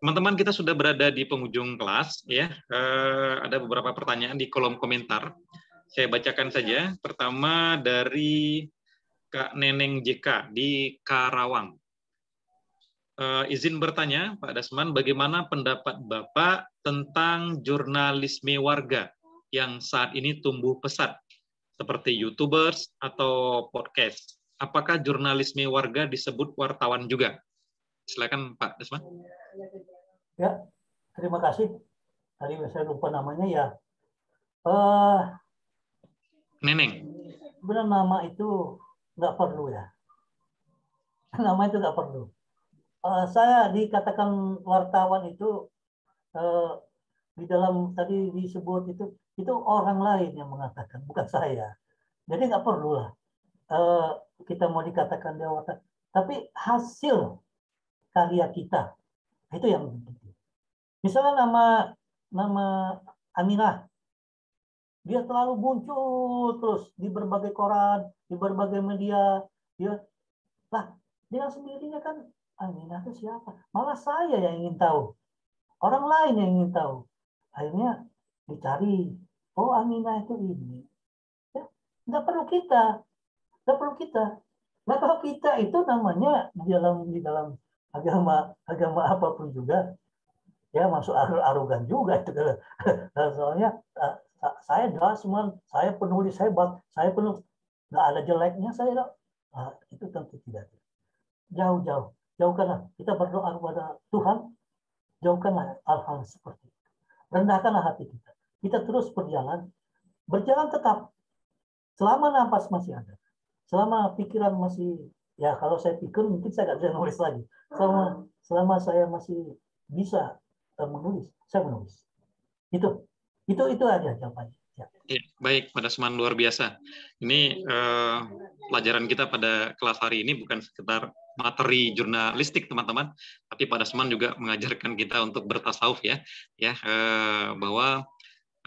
Teman-teman kita sudah berada di penghujung kelas ya. ada beberapa pertanyaan di kolom komentar. Saya bacakan saja. Pertama dari Kak Neneng JK di Karawang. Uh, izin bertanya, Pak Dasman, bagaimana pendapat Bapak tentang jurnalisme warga yang saat ini tumbuh pesat, seperti YouTubers atau podcast? Apakah jurnalisme warga disebut wartawan juga? Silakan Pak Dasman. Ya, terima kasih. Tadi saya lupa namanya ya. Uh, Neneng. Benar nama itu nggak perlu ya. Nama itu nggak perlu. Uh, saya dikatakan wartawan itu uh, di dalam tadi disebut itu itu orang lain yang mengatakan bukan saya. Jadi nggak perlu lah uh, kita mau dikatakan dia wartawan. Tapi hasil karya kita itu yang penting. Misalnya nama nama Aminah dia selalu muncul terus di berbagai koran, di berbagai media. Dia lah dengan sendirinya kan Aminah itu siapa? Malah saya yang ingin tahu. Orang lain yang ingin tahu. Akhirnya dicari, oh Aminah itu ini. Ya, nggak perlu kita, nggak perlu kita. Nah kalau kita itu namanya di dalam di dalam agama agama apa pun juga ya masuk arogan juga itu soalnya saya semua saya penulis hebat, saya penuh nggak ada jeleknya saya nah, itu tentu tidak. Jauh-jauh, jauhkanlah kita berdoa kepada Tuhan, jauhkanlah hal-hal seperti itu. Rendahkanlah hati kita. Kita terus berjalan, berjalan tetap selama nafas masih ada, selama pikiran masih ya kalau saya pikir mungkin saya nggak bisa nulis lagi. Selama selama saya masih bisa menulis, saya menulis. Itu itu itu aja jawabannya. Ya. Baik, pada seman luar biasa. Ini eh, pelajaran kita pada kelas hari ini bukan sekedar materi jurnalistik teman-teman, tapi pada seman juga mengajarkan kita untuk bertasawuf ya, ya eh, bahwa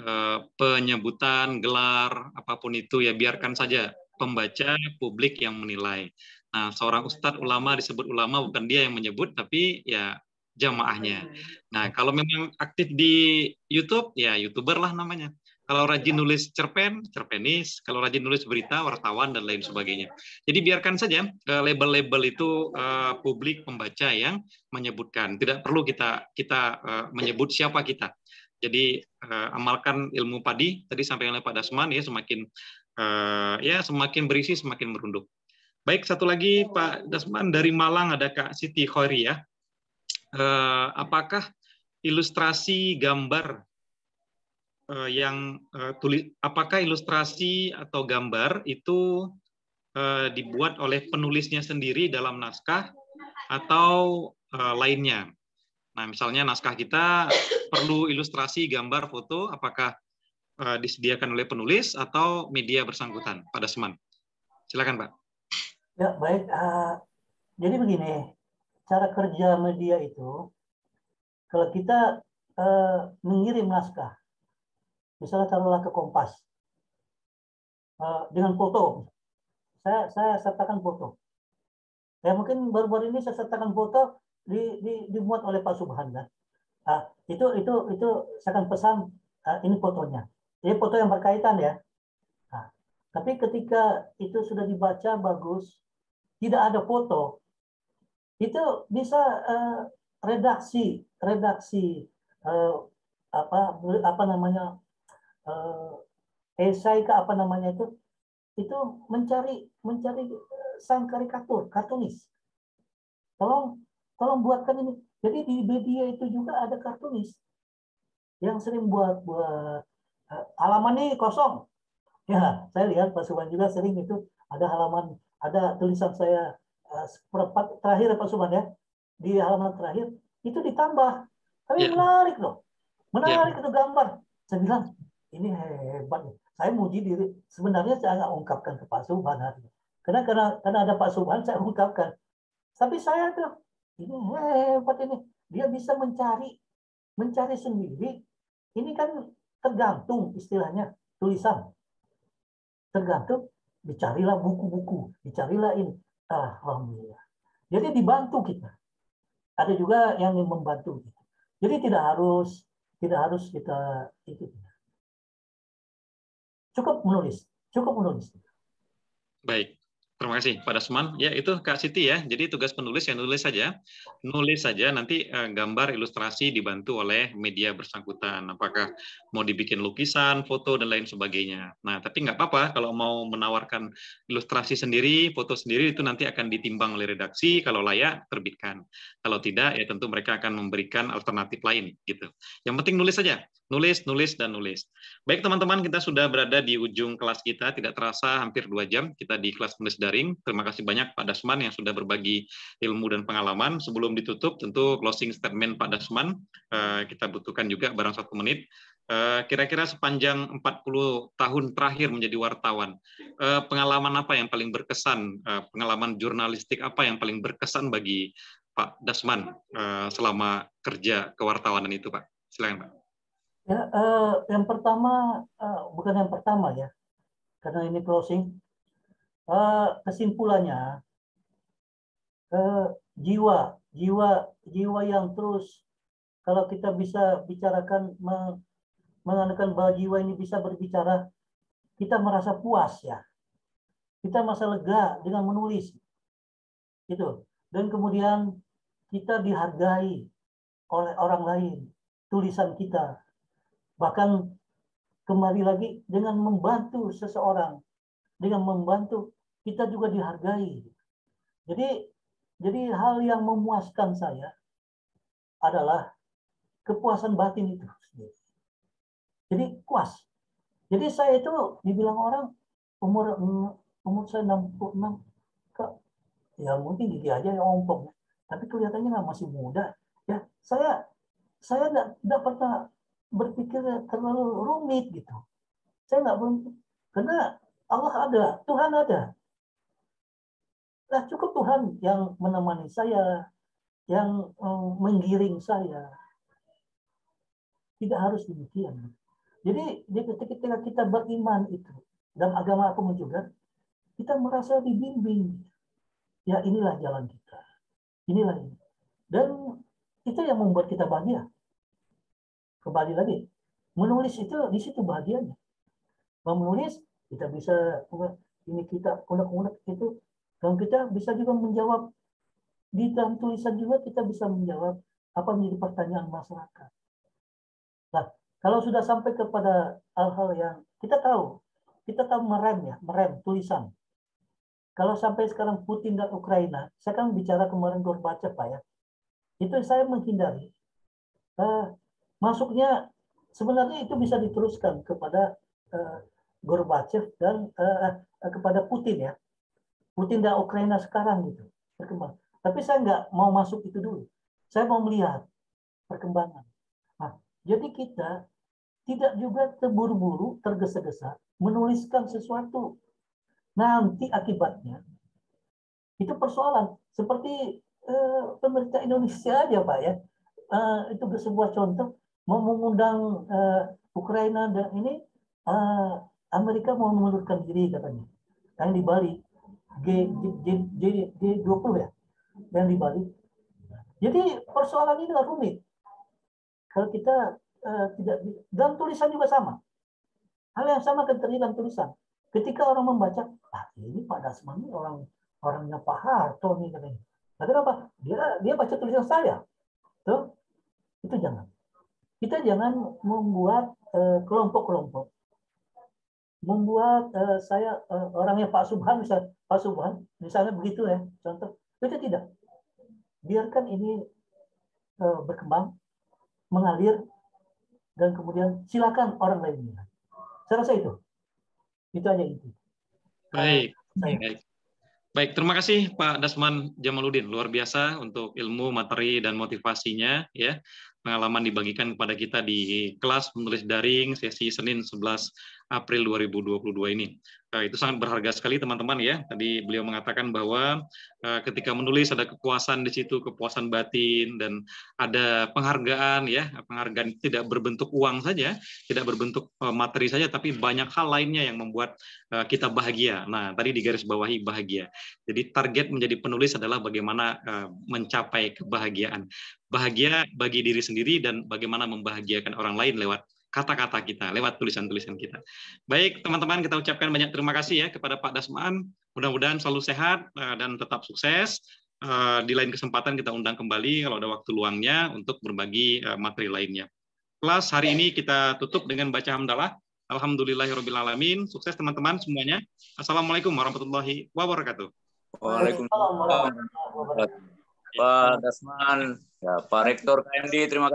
eh, penyebutan gelar apa pun itu ya biarkan saja pembaca publik yang menilai. Nah, seorang ustadz ulama disebut ulama bukan dia yang menyebut, tapi ya jamaahnya. Nah, kalau memang aktif di YouTube, ya youtuber lah namanya. Kalau rajin nulis cerpen, cerpenis. Kalau rajin nulis berita, wartawan dan lain sebagainya. Jadi biarkan saja eh, label-label itu uh, publik pembaca yang menyebutkan. Tidak perlu kita kita uh, menyebut siapa kita. Jadi amalkan ilmu padi tadi sampai oleh Pak Dasman ya semakin ya semakin berisi semakin merunduk. Baik satu lagi Pak Dasman dari Malang ada Kak Siti Khori ya. Apakah ilustrasi gambar uh, yang uh, eh, tulis apakah ilustrasi atau gambar itu uh, dibuat oleh penulisnya sendiri dalam naskah atau uh, lainnya. Nah, misalnya naskah kita perlu ilustrasi gambar foto apakah disediakan oleh penulis atau media bersangkutan pada seman. Silakan, Pak. Ya, baik. Jadi begini, cara kerja media itu kalau kita mengirim naskah misalnya taruhlah ke Kompas. Uh, dengan foto. Saya saya sertakan foto. Ya mungkin baru-baru ini saya sertakan foto di, di, dimuat oleh Pak Subhan kan uh, itu itu itu saya akan pesan uh, ini fotonya. Ini foto yang berkaitan ya. Nah, tapi ketika itu sudah dibaca bagus tidak ada foto itu bisa uh, redaksi redaksi uh, apa apa namanya uh, esai ke apa namanya itu itu mencari mencari eh, sang karikatur kartunis. Tolong tolong buatkan ini. Jadi di media itu juga ada kartunis yang sering buat buat uh, halaman ini kosong. Ya saya lihat Pak Suban juga sering itu ada halaman ada tulisan saya uh, terakhir Pak Suban ya. Di halaman terakhir itu ditambah. Tapi yeah. menarik loh. Menarik yeah. itu gambar. Saya bilang ini hebat. Saya muji diri. Sebenarnya saya nggak ungkapkan ke Pak Subhan Karena karena karena ada Pak Subhan saya ungkapkan. Tapi saya tuh ini hebat ini. Dia bisa mencari mencari sendiri. Ini kan tergantung istilahnya tulisan. Tergantung dicarilah buku-buku, dicarilah ini. Alhamdulillah. Jadi dibantu kita. Ada juga yang membantu kita. Jadi tidak harus tidak harus kita itu cukup menulis, cukup menulis. Baik. Terima kasih Pak Dasman. Ya itu Kak Siti ya. Jadi tugas penulis ya nulis saja, nulis saja. Nanti uh, gambar ilustrasi dibantu oleh media bersangkutan. Apakah mau dibikin lukisan, foto dan lain sebagainya. Nah tapi nggak apa-apa kalau mau menawarkan ilustrasi sendiri, foto sendiri itu nanti akan ditimbang oleh redaksi. Kalau layak terbitkan. Kalau tidak ya tentu mereka akan memberikan alternatif lain gitu. Yang penting nulis saja nulis, nulis, dan nulis. Baik teman-teman, kita sudah berada di ujung kelas kita, tidak terasa hampir dua jam kita di kelas menulis daring. Terima kasih banyak Pak Dasman yang sudah berbagi ilmu dan pengalaman. Sebelum ditutup, tentu closing statement Pak Dasman, eh, kita butuhkan juga barang satu menit. Eh, kira-kira sepanjang 40 tahun terakhir menjadi wartawan, eh, pengalaman apa yang paling berkesan, pengalaman jurnalistik apa yang paling berkesan bagi Pak Dasman selama kerja kewartawanan itu, Pak? Silakan, Pak. Ya, uh, yang pertama uh, bukan yang pertama ya, karena ini closing. Uh, kesimpulannya, uh, jiwa, jiwa, jiwa yang terus kalau kita bisa bicarakan mengandalkan bahwa jiwa ini bisa berbicara, kita merasa puas ya, kita merasa lega dengan menulis, itu. Dan kemudian kita dihargai oleh orang lain, tulisan kita Bahkan kembali lagi dengan membantu seseorang, dengan membantu kita juga dihargai. Jadi jadi hal yang memuaskan saya adalah kepuasan batin itu Jadi puas. Jadi saya itu dibilang orang umur umur saya 66 ke ya mungkin dia aja yang ompong tapi kelihatannya nggak masih muda ya saya saya tidak pernah berpikir terlalu rumit gitu. Saya nggak karena Allah ada, Tuhan ada. Nah cukup Tuhan yang menemani saya, yang um, menggiring saya. Tidak harus demikian. Jadi ketika kita beriman itu dan agama aku juga, kita merasa dibimbing. ya inilah jalan kita. Inilah ini. Dan itu yang membuat kita bahagia. Kembali lagi, menulis itu di situ bahagianya. Menulis kita bisa ini kita unek-unek itu dan kita bisa juga menjawab di dalam tulisan juga kita bisa menjawab apa menjadi pertanyaan masyarakat. Nah, kalau sudah sampai kepada hal-hal yang kita tahu, kita tahu merem ya, merem tulisan. Kalau sampai sekarang Putin dan Ukraina, saya kan bicara kemarin Gorbachev Pak ya, itu saya menghindari. Uh, masuknya sebenarnya itu bisa diteruskan kepada uh, Gorbachev dan uh, uh, kepada Putin ya. Putin dan Ukraina sekarang gitu berkembang. Tapi saya nggak mau masuk itu dulu. Saya mau melihat perkembangan. Nah, jadi kita tidak juga terburu-buru, tergesa-gesa menuliskan sesuatu nanti akibatnya itu persoalan seperti uh, pemerintah Indonesia aja pak ya uh, itu sebuah contoh mengundang uh, Ukraina dan ini uh, Amerika mau mengundurkan diri katanya yang di Bali G, G, G, G, G20 ya yang di Bali jadi persoalan ini rumit kalau kita uh, tidak dalam tulisan juga sama hal yang sama akan terjadi dalam tulisan Ketika orang membaca, ah ini Pak Dasman ini orang orangnya Pak Harto nih katanya. Nah, kenapa? Dia dia baca tulisan saya. Tuh, itu jangan. Kita jangan membuat eh, kelompok-kelompok. Membuat uh, saya uh, orangnya Pak Subhan misalnya Pak Subhan misalnya begitu ya contoh itu tidak biarkan ini berkembang mengalir dan kemudian silakan orang lain saya rasa itu itu aja itu. Baik. Baik. Baik, terima kasih Pak Dasman Jamaluddin. Luar biasa untuk ilmu, materi, dan motivasinya. ya Pengalaman dibagikan kepada kita di kelas menulis daring sesi Senin 11 April 2022 ini. Uh, itu sangat berharga sekali teman-teman ya. Tadi beliau mengatakan bahwa uh, ketika menulis ada kepuasan di situ, kepuasan batin dan ada penghargaan ya. Penghargaan tidak berbentuk uang saja, tidak berbentuk uh, materi saja, tapi banyak hal lainnya yang membuat kita bahagia. Nah, tadi di bawahi bahagia. Jadi target menjadi penulis adalah bagaimana mencapai kebahagiaan. Bahagia bagi diri sendiri dan bagaimana membahagiakan orang lain lewat kata-kata kita, lewat tulisan-tulisan kita. Baik, teman-teman, kita ucapkan banyak terima kasih ya kepada Pak Dasman. Mudah-mudahan selalu sehat eh, dan tetap sukses. Eh, di lain kesempatan kita undang kembali kalau ada waktu luangnya untuk berbagi eh, materi lainnya. Kelas hari ini kita tutup dengan baca hamdalah. Alhamdulillahirrahmanirrahim. Sukses teman-teman semuanya. Assalamualaikum warahmatullahi wabarakatuh. Waalaikumsalam. Pak Dasman, ya, Pak Rektor KMD, terima kasih.